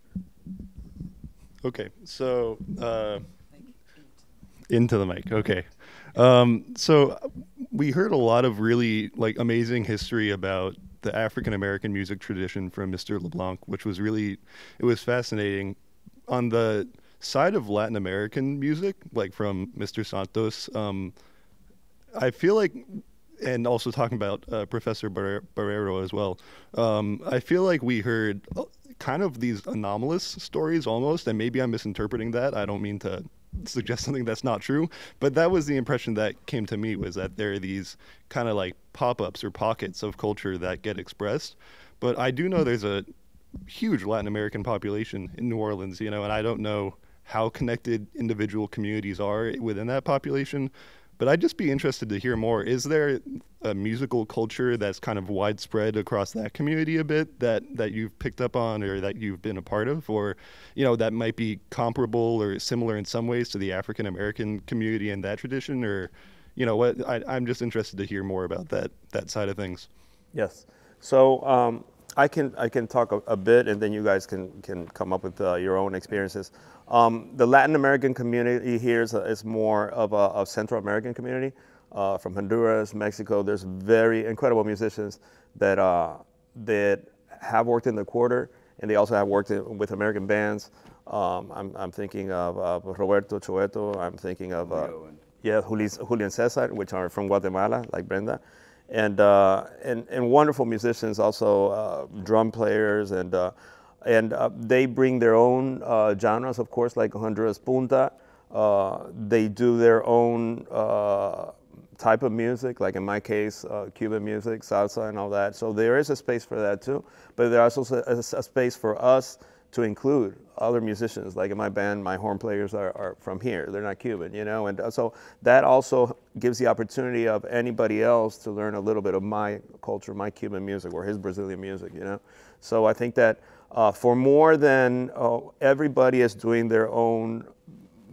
Okay, so uh, into the mic. Okay. Um, so we heard a lot of really like amazing history about the African American music tradition from Mr. LeBlanc, which was really it was fascinating. On the side of Latin American music, like from Mr. Santos, um, I feel like, and also talking about uh, Professor Barreiro as well, um, I feel like we heard uh, kind of these anomalous stories almost, and maybe I'm misinterpreting that. I don't mean to suggest <laughs> something that's not true but that was the impression that came to me was that there are these kind of like pop-ups or pockets of culture that get expressed but i do know there's a huge Latin American population in New Orleans, you know, and I don't know how connected individual communities are within that population. But I'd just be interested to hear more. Is there a musical culture that's kind of widespread across that community a bit that, that you've picked up on or that you've been a part of, or you know that might be comparable or similar in some ways to the African American community and that tradition, or you know what? I, I'm just interested to hear more about that that side of things. Yes. So um, I can I can talk a, a, bit, and then you guys can can come up with uh, your own experiences. Um, the Latin American community here is, a, is more of a, a, Central American community. Uh, from Honduras, Mexico, there's very incredible musicians that uh, that have worked in the quarter, and they also have worked in, with American bands. Um, I'm, I'm, thinking of uh, Roberto Choeto. I'm thinking of uh, yeah, Julian Cesar, which are from Guatemala, like Brenda and, uh, and, and wonderful musicians, also uh, drum players, and, uh, and uh, they bring their own uh, genres, of course, like Honduras Punta. Uh, they do their own type of music, like in my case, Cuban music, salsa, and all that. So there is a space for that too, but there's also a, a space for us to include other musicians. Like in my band, my horn players are, are from here. They're not Cuban, you know? And uh, so that also gives the opportunity of anybody else to learn a little bit of my culture, my Cuban music or his Brazilian music, you know? So I think that uh, for more than uh, everybody is doing their own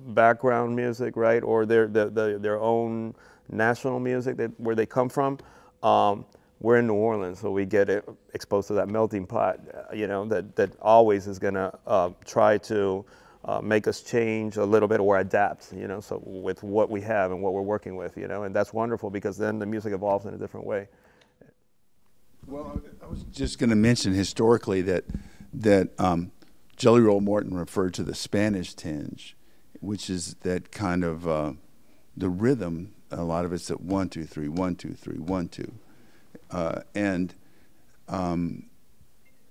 background music, right? Or their, the, the, their own national music that, where they come from, um, we're in New Orleans, so we get exposed to that melting pot, uh, you know, that, that always is going to uh, try to uh, make us change a little bit or adapt, you know, so with what we have and what we're working with, you know, and that's wonderful because then the music evolves in a different way. Well, I was just going to mention historically that that um, Jelly Roll Morton referred to the Spanish tinge, which is that kind of uh, the rhythm. A lot of it's at one two three, one two three, one two uh, and um,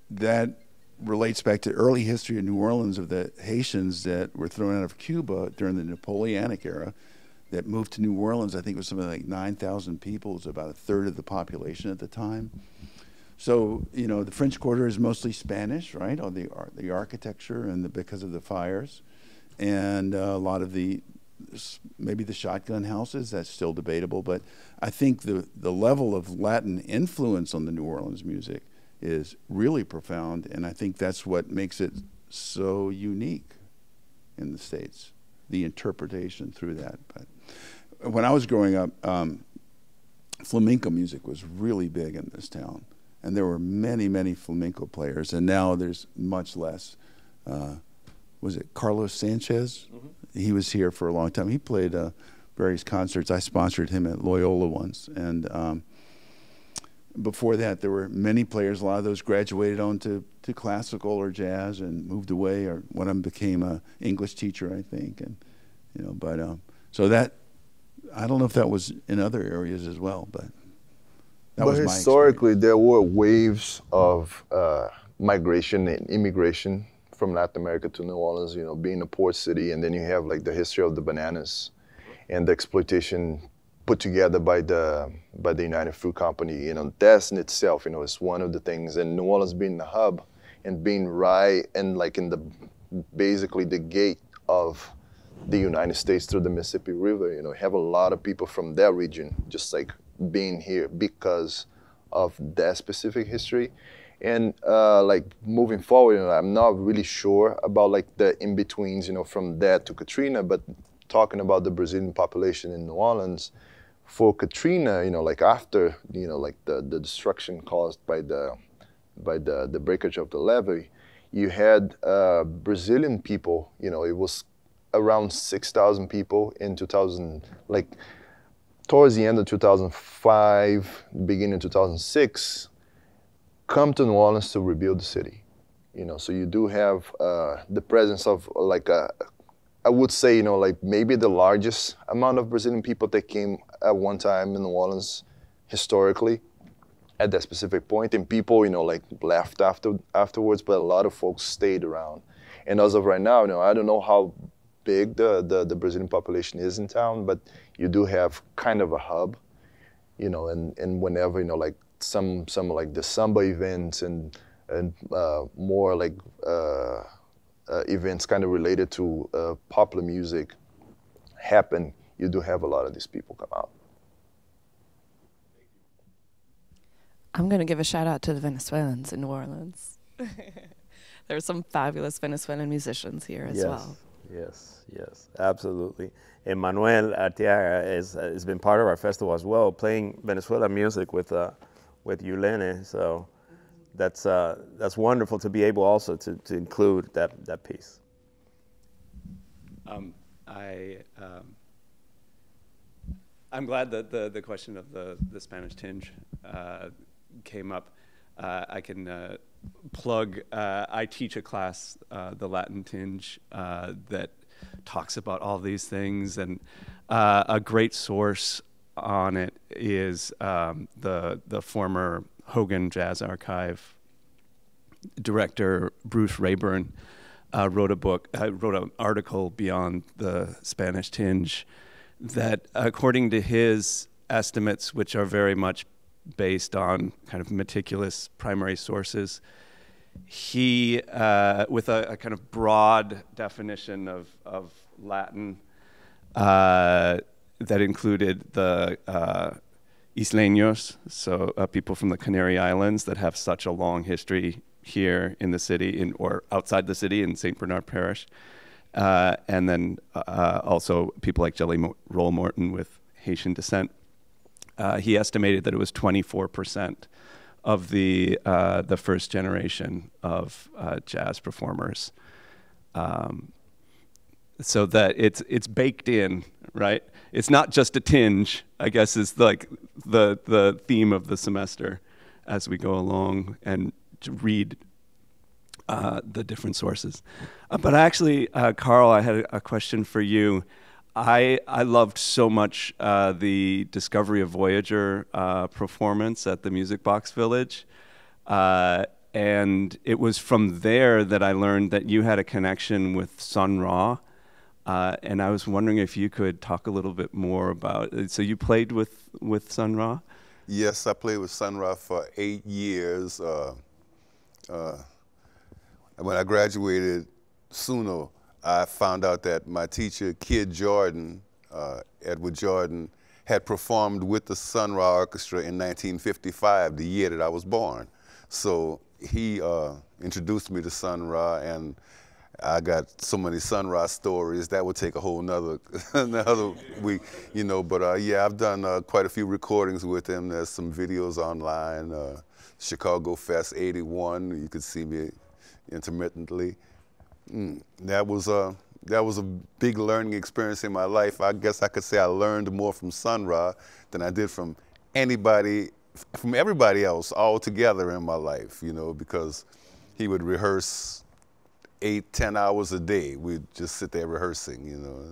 that relates back to early history of New Orleans of the Haitians that were thrown out of Cuba during the Napoleonic era that moved to New Orleans. I think it was something like 9,000 people. It was about a third of the population at the time. So, you know, the French Quarter is mostly Spanish, right? All the, the architecture and the, because of the fires. And uh, a lot of the maybe the shotgun houses. That's still debatable, but I think the the level of Latin influence on the New Orleans music is really profound, and I think that's what makes it so unique in the states. The interpretation through that. But when I was growing up, um, flamenco music was really big in this town, and there were many, many flamenco players, and now there's much less. Uh, was it Carlos Sanchez? Mm-hmm he was here for a long time. He played uh, various concerts. I sponsored him at Loyola once, and um, before that, there were many players. A lot of those graduated on to, to classical or jazz and moved away, or one of them became a English teacher, I think. And you know, but um, so that I don't know if that was in other areas as well, but that but historically, there were waves of uh, migration and immigration from Latin America to New Orleans, you know, being a port city, and then you have like the history of the bananas and the exploitation put together by the by the United Fruit Company. You know, that's in itself, you know, is one of the things. And New Orleans being the hub and being right and like in the basically the gate of the United States through the Mississippi River. You know, have a lot of people from that region just like being here because of that specific history. And uh, like moving forward, you know, I'm not really sure about like the in betweens, you know, from that to Katrina. But talking about the Brazilian population in New Orleans, for Katrina, you know, like after you know, like the, the destruction caused by the by the the breakage of the levee, you had uh, Brazilian people. You know, it was around six thousand people in 2000, like towards the end of 2005, beginning 2006 come to New Orleans to rebuild the city. You know, so you do have uh, the presence of like a, I would say, you know, like maybe the largest amount of Brazilian people that came at one time in New Orleans historically at that specific point. point, and people, you know, like left after afterwards, but a lot of folks stayed around. And as of right now, you know, I don't know how big the, the, the Brazilian population is in town, but you do have kind of a hub, you know, and, and whenever, you know, like some some like the samba events and and uh, more like uh, uh, events kind of related to uh, popular music happen, you do have a lot of these people come out. I'm going to give a shout out to the Venezuelans in New Orleans. <laughs> there are some fabulous Venezuelan musicians here as yes, well. Yes, yes, absolutely. Emmanuel Manuel Arteaga is, has been part of our festival as well, playing Venezuelan music with, uh, with Yulene. So that's, uh, that's wonderful to be able also to, to include that, that piece. Um, I, um, I'm glad that the, the question of the, the Spanish tinge uh, came up. Uh, I can uh, plug, uh, I teach a class, uh, the Latin tinge, uh, that talks about all these things. And a great source on it is um, the, the former Hogan Jazz Archive director, Bruce Raeburn. wrote a book, wrote an article beyond the Spanish tinge that, according to his estimates, which are very much based on kind of meticulous primary sources. He, uh, with a, a, kind of broad definition of, of Latin uh, that included the uh, Isleños, so uh, people from the Canary Islands that have such a long history here in the city in, or outside the city in St. Bernard Parish. Uh, and then uh, also people like Jelly Roll Morton with Haitian descent uh, he estimated that it was 24% of the, uh, the first generation of uh, jazz performers. Um, so that it's, it's baked in, right? It's not just a tinge, I guess is like the, the theme of the semester as we go along and read uh, the different sources. Uh, but actually, uh, Carl, I had a, a question for you. I I loved so much uh, the Discovery of Voyager uh, performance at the Music Box Village, uh, and it was from there that I learned that you had a connection with Sun Ra, uh, and I was wondering if you could talk a little bit more about. It. So you played with with Sun Ra. Yes, I played with Sun Ra for eight years. Uh, uh, when I graduated, SUNO I found out that my teacher, Kid Jordan, uh, Edward Jordan, had performed with the Sun Ra Orchestra in 1955, the year that I was born. So he uh, introduced me to Sun Ra, and I got so many Sun Ra stories that would take a whole nother <laughs> another week, you know. But uh, yeah, I've done uh, quite a few recordings with him. There's some videos online. Uh, Chicago Fest '81, you could see me intermittently. Mm, that was a that was a big learning experience in my life. I guess I could say I learned more from Sun Ra than I did from anybody, from everybody else all together in my life. You know, because he would rehearse eight, ten hours a day. We'd just sit there rehearsing. You know.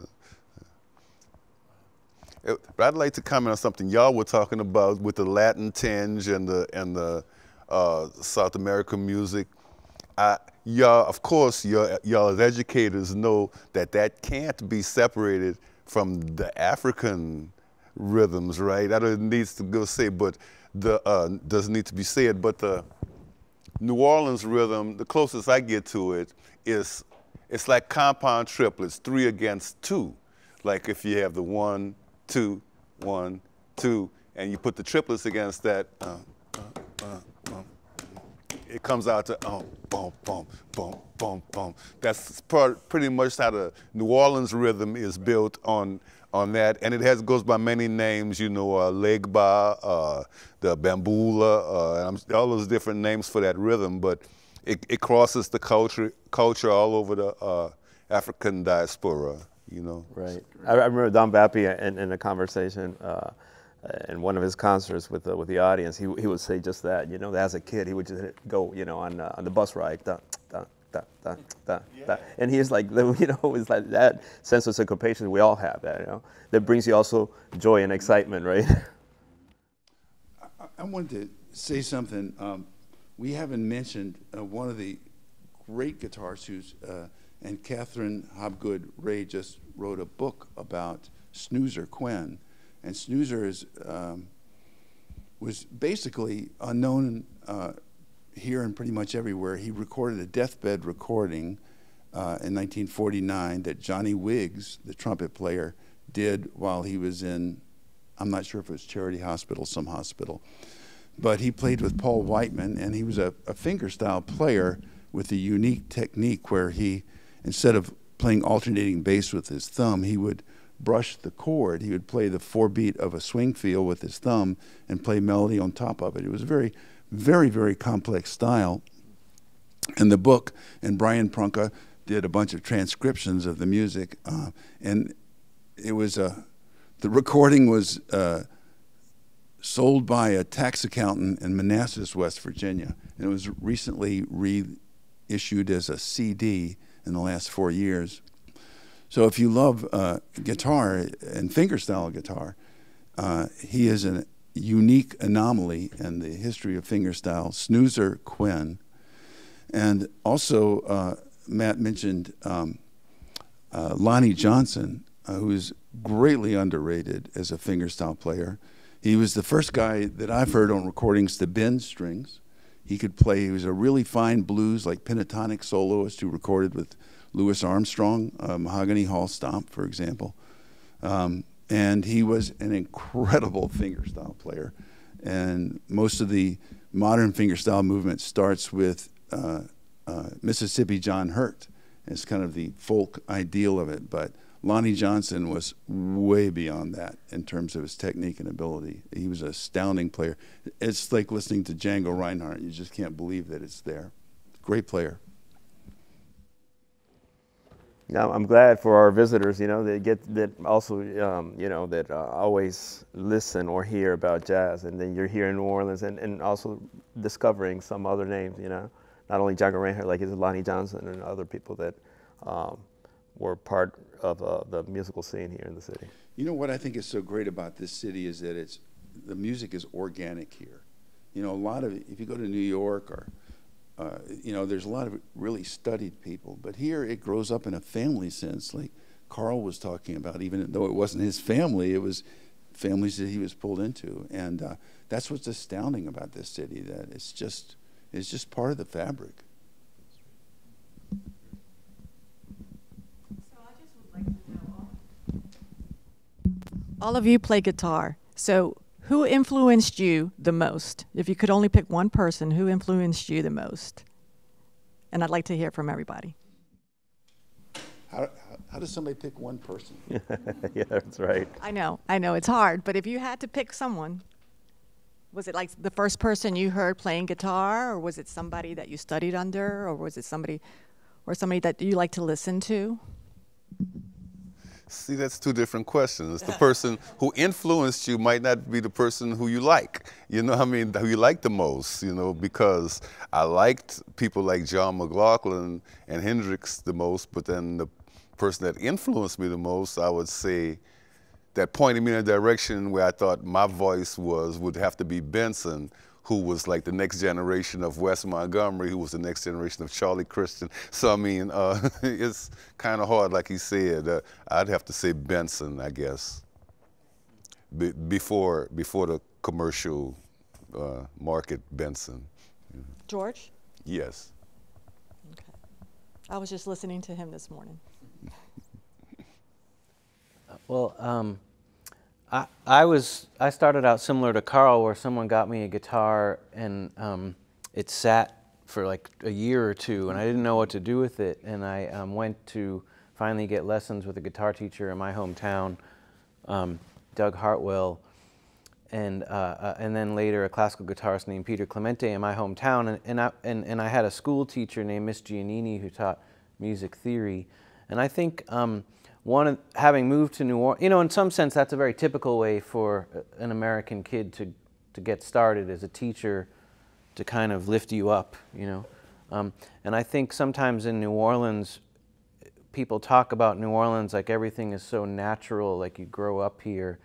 But I'd like to comment on something y'all were talking about with the Latin tinge and the and the uh, South American music. I, y'all, of course, y'all as educators know that that can't be separated from the African rhythms, right? That needs to go say, but the uh, doesn't need to be said. But the New Orleans rhythm, the closest I get to it is it's like compound triplets, three against two. Like if you have the one, two, one, two, and you put the triplets against that. Uh it comes out to um, boom, boom, boom, boom, boom. That's part, pretty much how the New Orleans rhythm is built on on that, and it has goes by many names. You know, uh, legba, uh, the bambula, uh, all those different names for that rhythm. But it, it crosses the culture culture all over the uh, African diaspora. You know. Right. I, I remember Don Vappie in, in a conversation. Uh, in one of his concerts with the, with the audience, he, he would say just that. You know, as a kid, he would just go, you know, on uh, on the bus ride, da, da, da, da, da, da. and he's like, <laughs> you know, it's like that sense of syncopation. We all have that, you know, that brings you also joy and excitement, right? <laughs> I, I wanted to say something. Um, we haven't mentioned uh, one of the great guitarists who's, uh, and Catherine Hobgood Ray just wrote a book about Snoozer Quinn and Snoozer is, um, was basically unknown uh, here and pretty much everywhere. He recorded a deathbed recording uh, in 1949 that Johnny Wiggs, the trumpet player, did while he was in, I'm not sure if it was Charity Hospital, some hospital. But he played with Paul Whiteman, and he was a, a fingerstyle player with a unique technique where he, instead of playing alternating bass with his thumb, he would brush the chord. He would play the four beat of a swing feel with his thumb and play melody on top of it. It was a very, very, very complex style. And the book, and Brian Prunka did a bunch of transcriptions of the music, uh, and it was a, uh, the recording was uh, sold by a tax accountant in Manassas, West Virginia, and it was recently reissued as a CD in the last four years. So if you love uh, guitar and fingerstyle guitar, uh, he is a unique anomaly in the history of fingerstyle. Snoozer Quinn, and also uh, Matt mentioned um, uh, Lonnie Johnson, uh, who is greatly underrated as a fingerstyle player. He was the first guy that I've heard on recordings to bend strings. He could play. He was a really fine blues, like pentatonic soloist who recorded with Louis Armstrong, uh, Mahogany Hall Stomp, for example. Um, and he was an incredible fingerstyle player. And most of the modern fingerstyle movement starts with uh, uh, Mississippi John Hurt. It's kind of the folk ideal of it, but Lonnie Johnson was way beyond that in terms of his technique and ability. He was an astounding player. It's like listening to Django Reinhardt. You just can't believe that it's there. Great player. Now, I'm glad for our visitors, you know, they get that also, um, you know, that uh, always listen or hear about jazz. And then you're here in New Orleans and, and also discovering some other names, you know, not only Django Reinhardt, like Lonnie Johnson and other people that um, were part of uh, the musical scene here in the city. You know what I think is so great about this city is that it's, the music is organic here. You know, a lot of, if you go to New York or uh, you know, there's a lot of really studied people, but here it grows up in a family sense, like Carl was talking about. Even though it wasn't his family, it was families that he was pulled into, and uh, that's what's astounding about this city. That it's just it's just part of the fabric. all of you play guitar. So who influenced you the most? If you could only pick one person, who influenced you the most? And I'd like to hear from everybody. How, how does somebody pick one person? <laughs> yeah, that's right. I know, I know, it's hard, but if you had to pick someone, was it like the first person you heard playing guitar, or was it somebody that you studied under, or was it somebody, or somebody that you like to listen to? See, that's two different questions. The <laughs> person who influenced you might not be the person who you like. You know, I mean, who you like the most. You know, because I liked people like John McLaughlin and Hendrix the most, but then the person that influenced me the most, I would say, that pointed me in a direction where I thought my voice was would have to be Benson who was like the next generation of Wes Montgomery, who was the next generation of Charlie Christian. So I mean, uh, <laughs> it's kind of hard, like he said. Uh, I'd have to say Benson, I guess, Be before before the commercial uh, market Benson. George. Yes. Okay. I was just listening to him this morning. <laughs> well. Um, I, was I started out similar to Carl, where someone got me a guitar and um, it sat for like a year or two, and I didn't know what to do with it. And I um, went to finally get lessons with a guitar teacher in my hometown, um, Doug Hartwell, and uh, uh, and then later a classical guitarist named Peter Clemente in my hometown. And and I, and, and I had a school teacher named Miss Giannini who taught music theory, and I think um, one having moved to New Orleans, you know, in some sense, that's a very typical way for an American kid to to get started as a teacher, to kind of lift you up, you know. Um, and I think sometimes in New Orleans, people talk about New Orleans like everything is so natural, like you grow up here,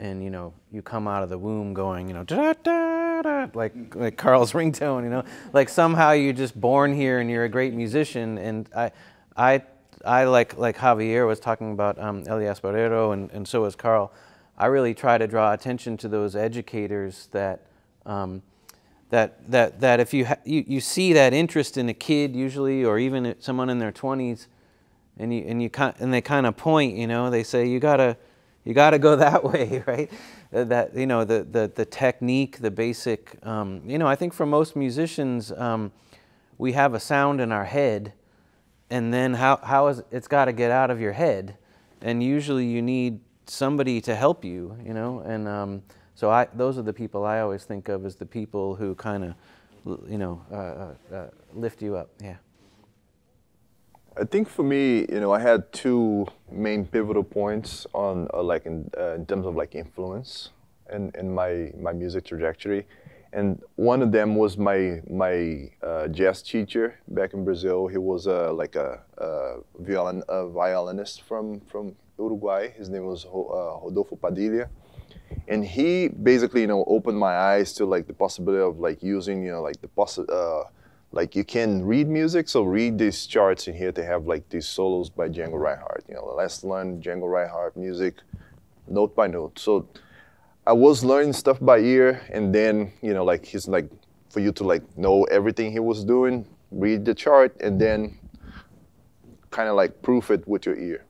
and you know, you come out of the womb going, you know, da da da, like like Carl's <laughs> ringtone, you know, like somehow you're just born here and you're a great musician, and I I I like like Javier was talking about um, Elias Barreiro, and, and so was Carl. I really try to draw attention to those educators that um, that that that if you, you you see that interest in a kid usually, or even someone in their 20s, and you and you and they kind of point, you know, they say you gotta you gotta go <laughs> that way, <laughs> right? That you know the the the technique, the basic. Um, you know, I think for most musicians, um, we have a sound in our head, and then how how is it's got to get out of your head, and usually you need somebody to help you, you know, and um, so I, those are the people I always think of as the people who kind of, you know, uh, uh, uh, lift you up. Yeah. I think for me, you know, I had two main pivotal points on, uh, like, in, uh, in terms of like influence in, in my my music trajectory, and one of them was my my uh, jazz teacher back in Brazil. He was uh, like a, a violin a violinist from from Uruguay. His name was Rodolfo Padilha and he basically you know opened my eyes to like the possibility of like using you know like the possi- uh, like you can read music. So read these charts in here. They have like these solos by Django Reinhardt. You know let's learn Django Reinhardt music note by note. So I was learning stuff by ear and then you know like he's like for you to like know everything he was doing read the chart and then kind of like proof it with your ear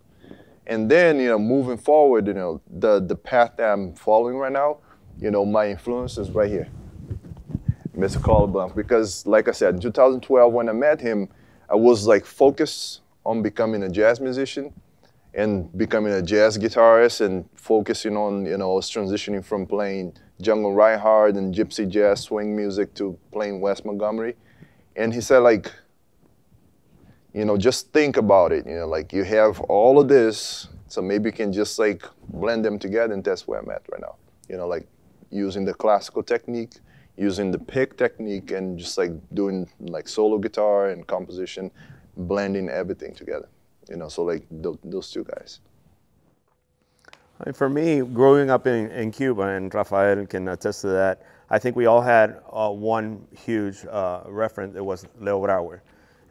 and then, you know, moving forward, you know, the, the path that I'm following right now, you know, my influence is right here, Mr. Carl Blanc. Because, like I said, in 2012, when I met him, I was like focused on becoming a jazz musician and becoming a jazz guitarist and focusing on, you know, transitioning from playing Django Reinhardt and gypsy jazz swing music to playing Wes Montgomery. And he said, like, you know, just think about it. You know, like you have all of this, so maybe you can just like blend them together, and that's where I'm at right now. You know, like using the classical technique, using the pick technique, and just like doing like solo guitar and composition, blending everything together. You know, so like th- those two guys. For me, growing up in, in Cuba, and Rafael can attest to that, I think we all had uh, one huge uh, reference. It was Leo Brouwer.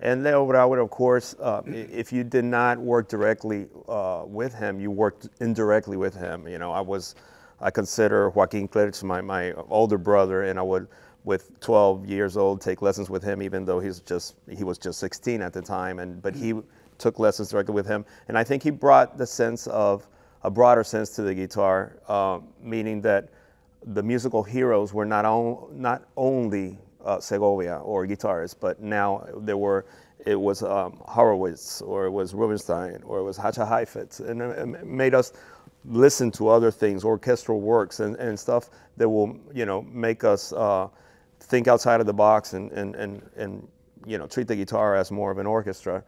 And Leo Brouwer, of course, uh, if you did not work directly uh, with him, you worked indirectly with him. You know, I was, I consider Joaquin Clerch my, my older brother, and I would, with 12 years old, take lessons with him, even though he's just, he was just 16 at the time. And, but he took lessons directly with him. And I think he brought the sense of, a broader sense to the guitar, uh, meaning that the musical heroes were not, on, not only uh, Segovia or guitarists, but now there were it was um, Horowitz or it was Rubinstein or it was Jascha Heifetz, and it made us listen to other things, orchestral works and, and stuff that will you know make us uh, think outside of the box and, and, and, and you know treat the guitar as more of an orchestra,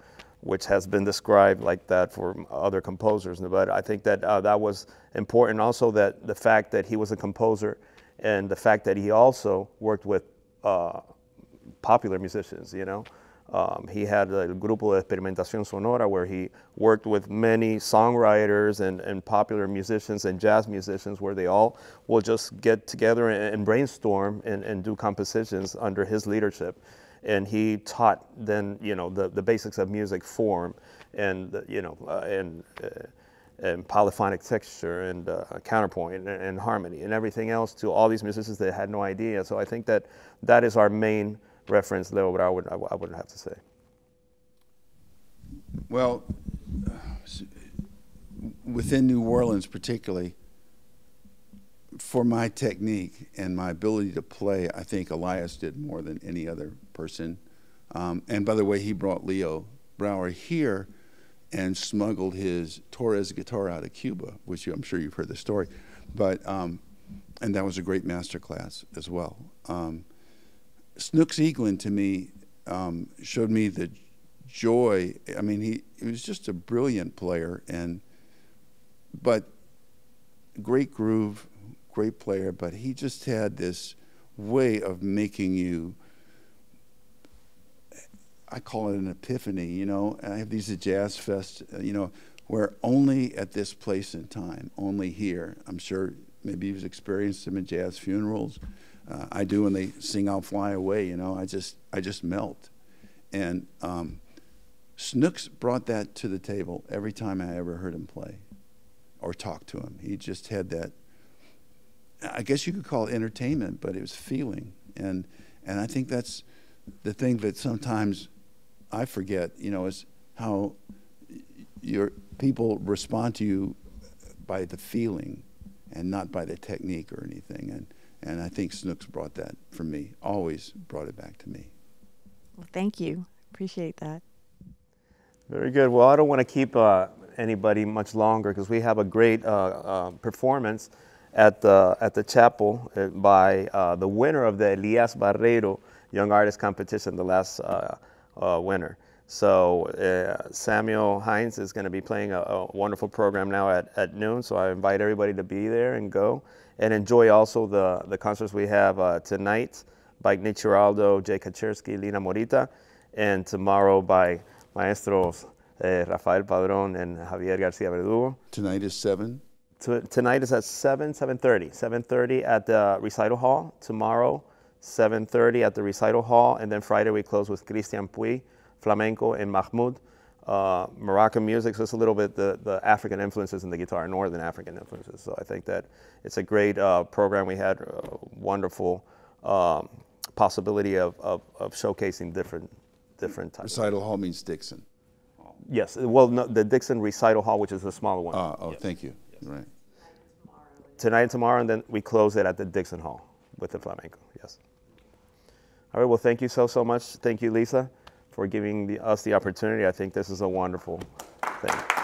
which has been described like that for other composers. But I think that uh, that was important. Also, that the fact that he was a composer and the fact that he also worked with uh, popular musicians, you know. Um, he had a Grupo de Experimentación Sonora where he worked with many songwriters and, and popular musicians and jazz musicians where they all will just get together and, and brainstorm and, and do compositions under his leadership. And he taught then, you know, the, the basics of music form and, you know, uh, and uh, and polyphonic texture and uh, counterpoint and, and, harmony and everything else to all these musicians that had no idea. So I think that that is our main reference, Leo, but I, would, I wouldn't have to say. Well, within New Orleans particularly, for my technique and my ability to play, I think Elias did more than any other person. Um, and by the way, he brought Leo Brouwer here and smuggled his Torres guitar out of Cuba, which I'm sure you've heard the story. But um, and that was a great master class as well. Um, Snooks Eaglin to me um, showed me the joy. I mean, he, he was just a brilliant player and but great groove, great player. But he just had this way of making you I call it an epiphany, you know. I have these jazz fest, uh, you know, where only at this place and time, only here. I'm sure maybe you've experienced them in jazz funerals. Uh, I do when they sing "I'll Fly Away," you know. I just I just melt, and um, Snooks brought that to the table every time I ever heard him play, or talk to him. He just had that. I guess you could call it entertainment, but it was feeling, and and I think that's the thing that sometimes I forget. You know, is how your people respond to you by the feeling and not by the technique or anything. And and I think Snooks brought that for me. Always brought it back to me. Well, thank you. Appreciate that. Very good. Well, I don't want to keep uh, anybody much longer because we have a great uh, uh, performance at the at the chapel uh, by uh, the winner of the Elias Barreiro Young Artist Competition, the last uh, winner. So uh, Samuel Hines is going to be playing a, a wonderful program now at, at noon. So I invite everybody to be there and go and enjoy also the, the concerts we have uh, tonight by Nick Giraldo, Jay Kachersky, Lina Morita, and tomorrow by maestros uh, Rafael Padron and Javier Garcia Verdugo. Tonight is seven. To, tonight is at 7, 7.30. 7.30 at the recital hall. Tomorrow, 7.30 at the recital hall. And then Friday we close with Christian Puy, flamenco, and Mahmoud. Uh, Moroccan music, so it's a little bit the, the African influences in the guitar, northern African influences. So I think that it's a great uh, program. We had a wonderful um, possibility of, of, of showcasing different different types. Recital hall means Dixon. Yes, well, no, the Dixon Recital Hall, which is the smaller one. Ah, oh, thank you. Right. Tonight and tomorrow, and then we close it at the Dixon Hall with the flamenco. Yes. All right. Well, thank you so so much. Thank you, Lisa, for giving the, us the opportunity. I think this is a wonderful thing.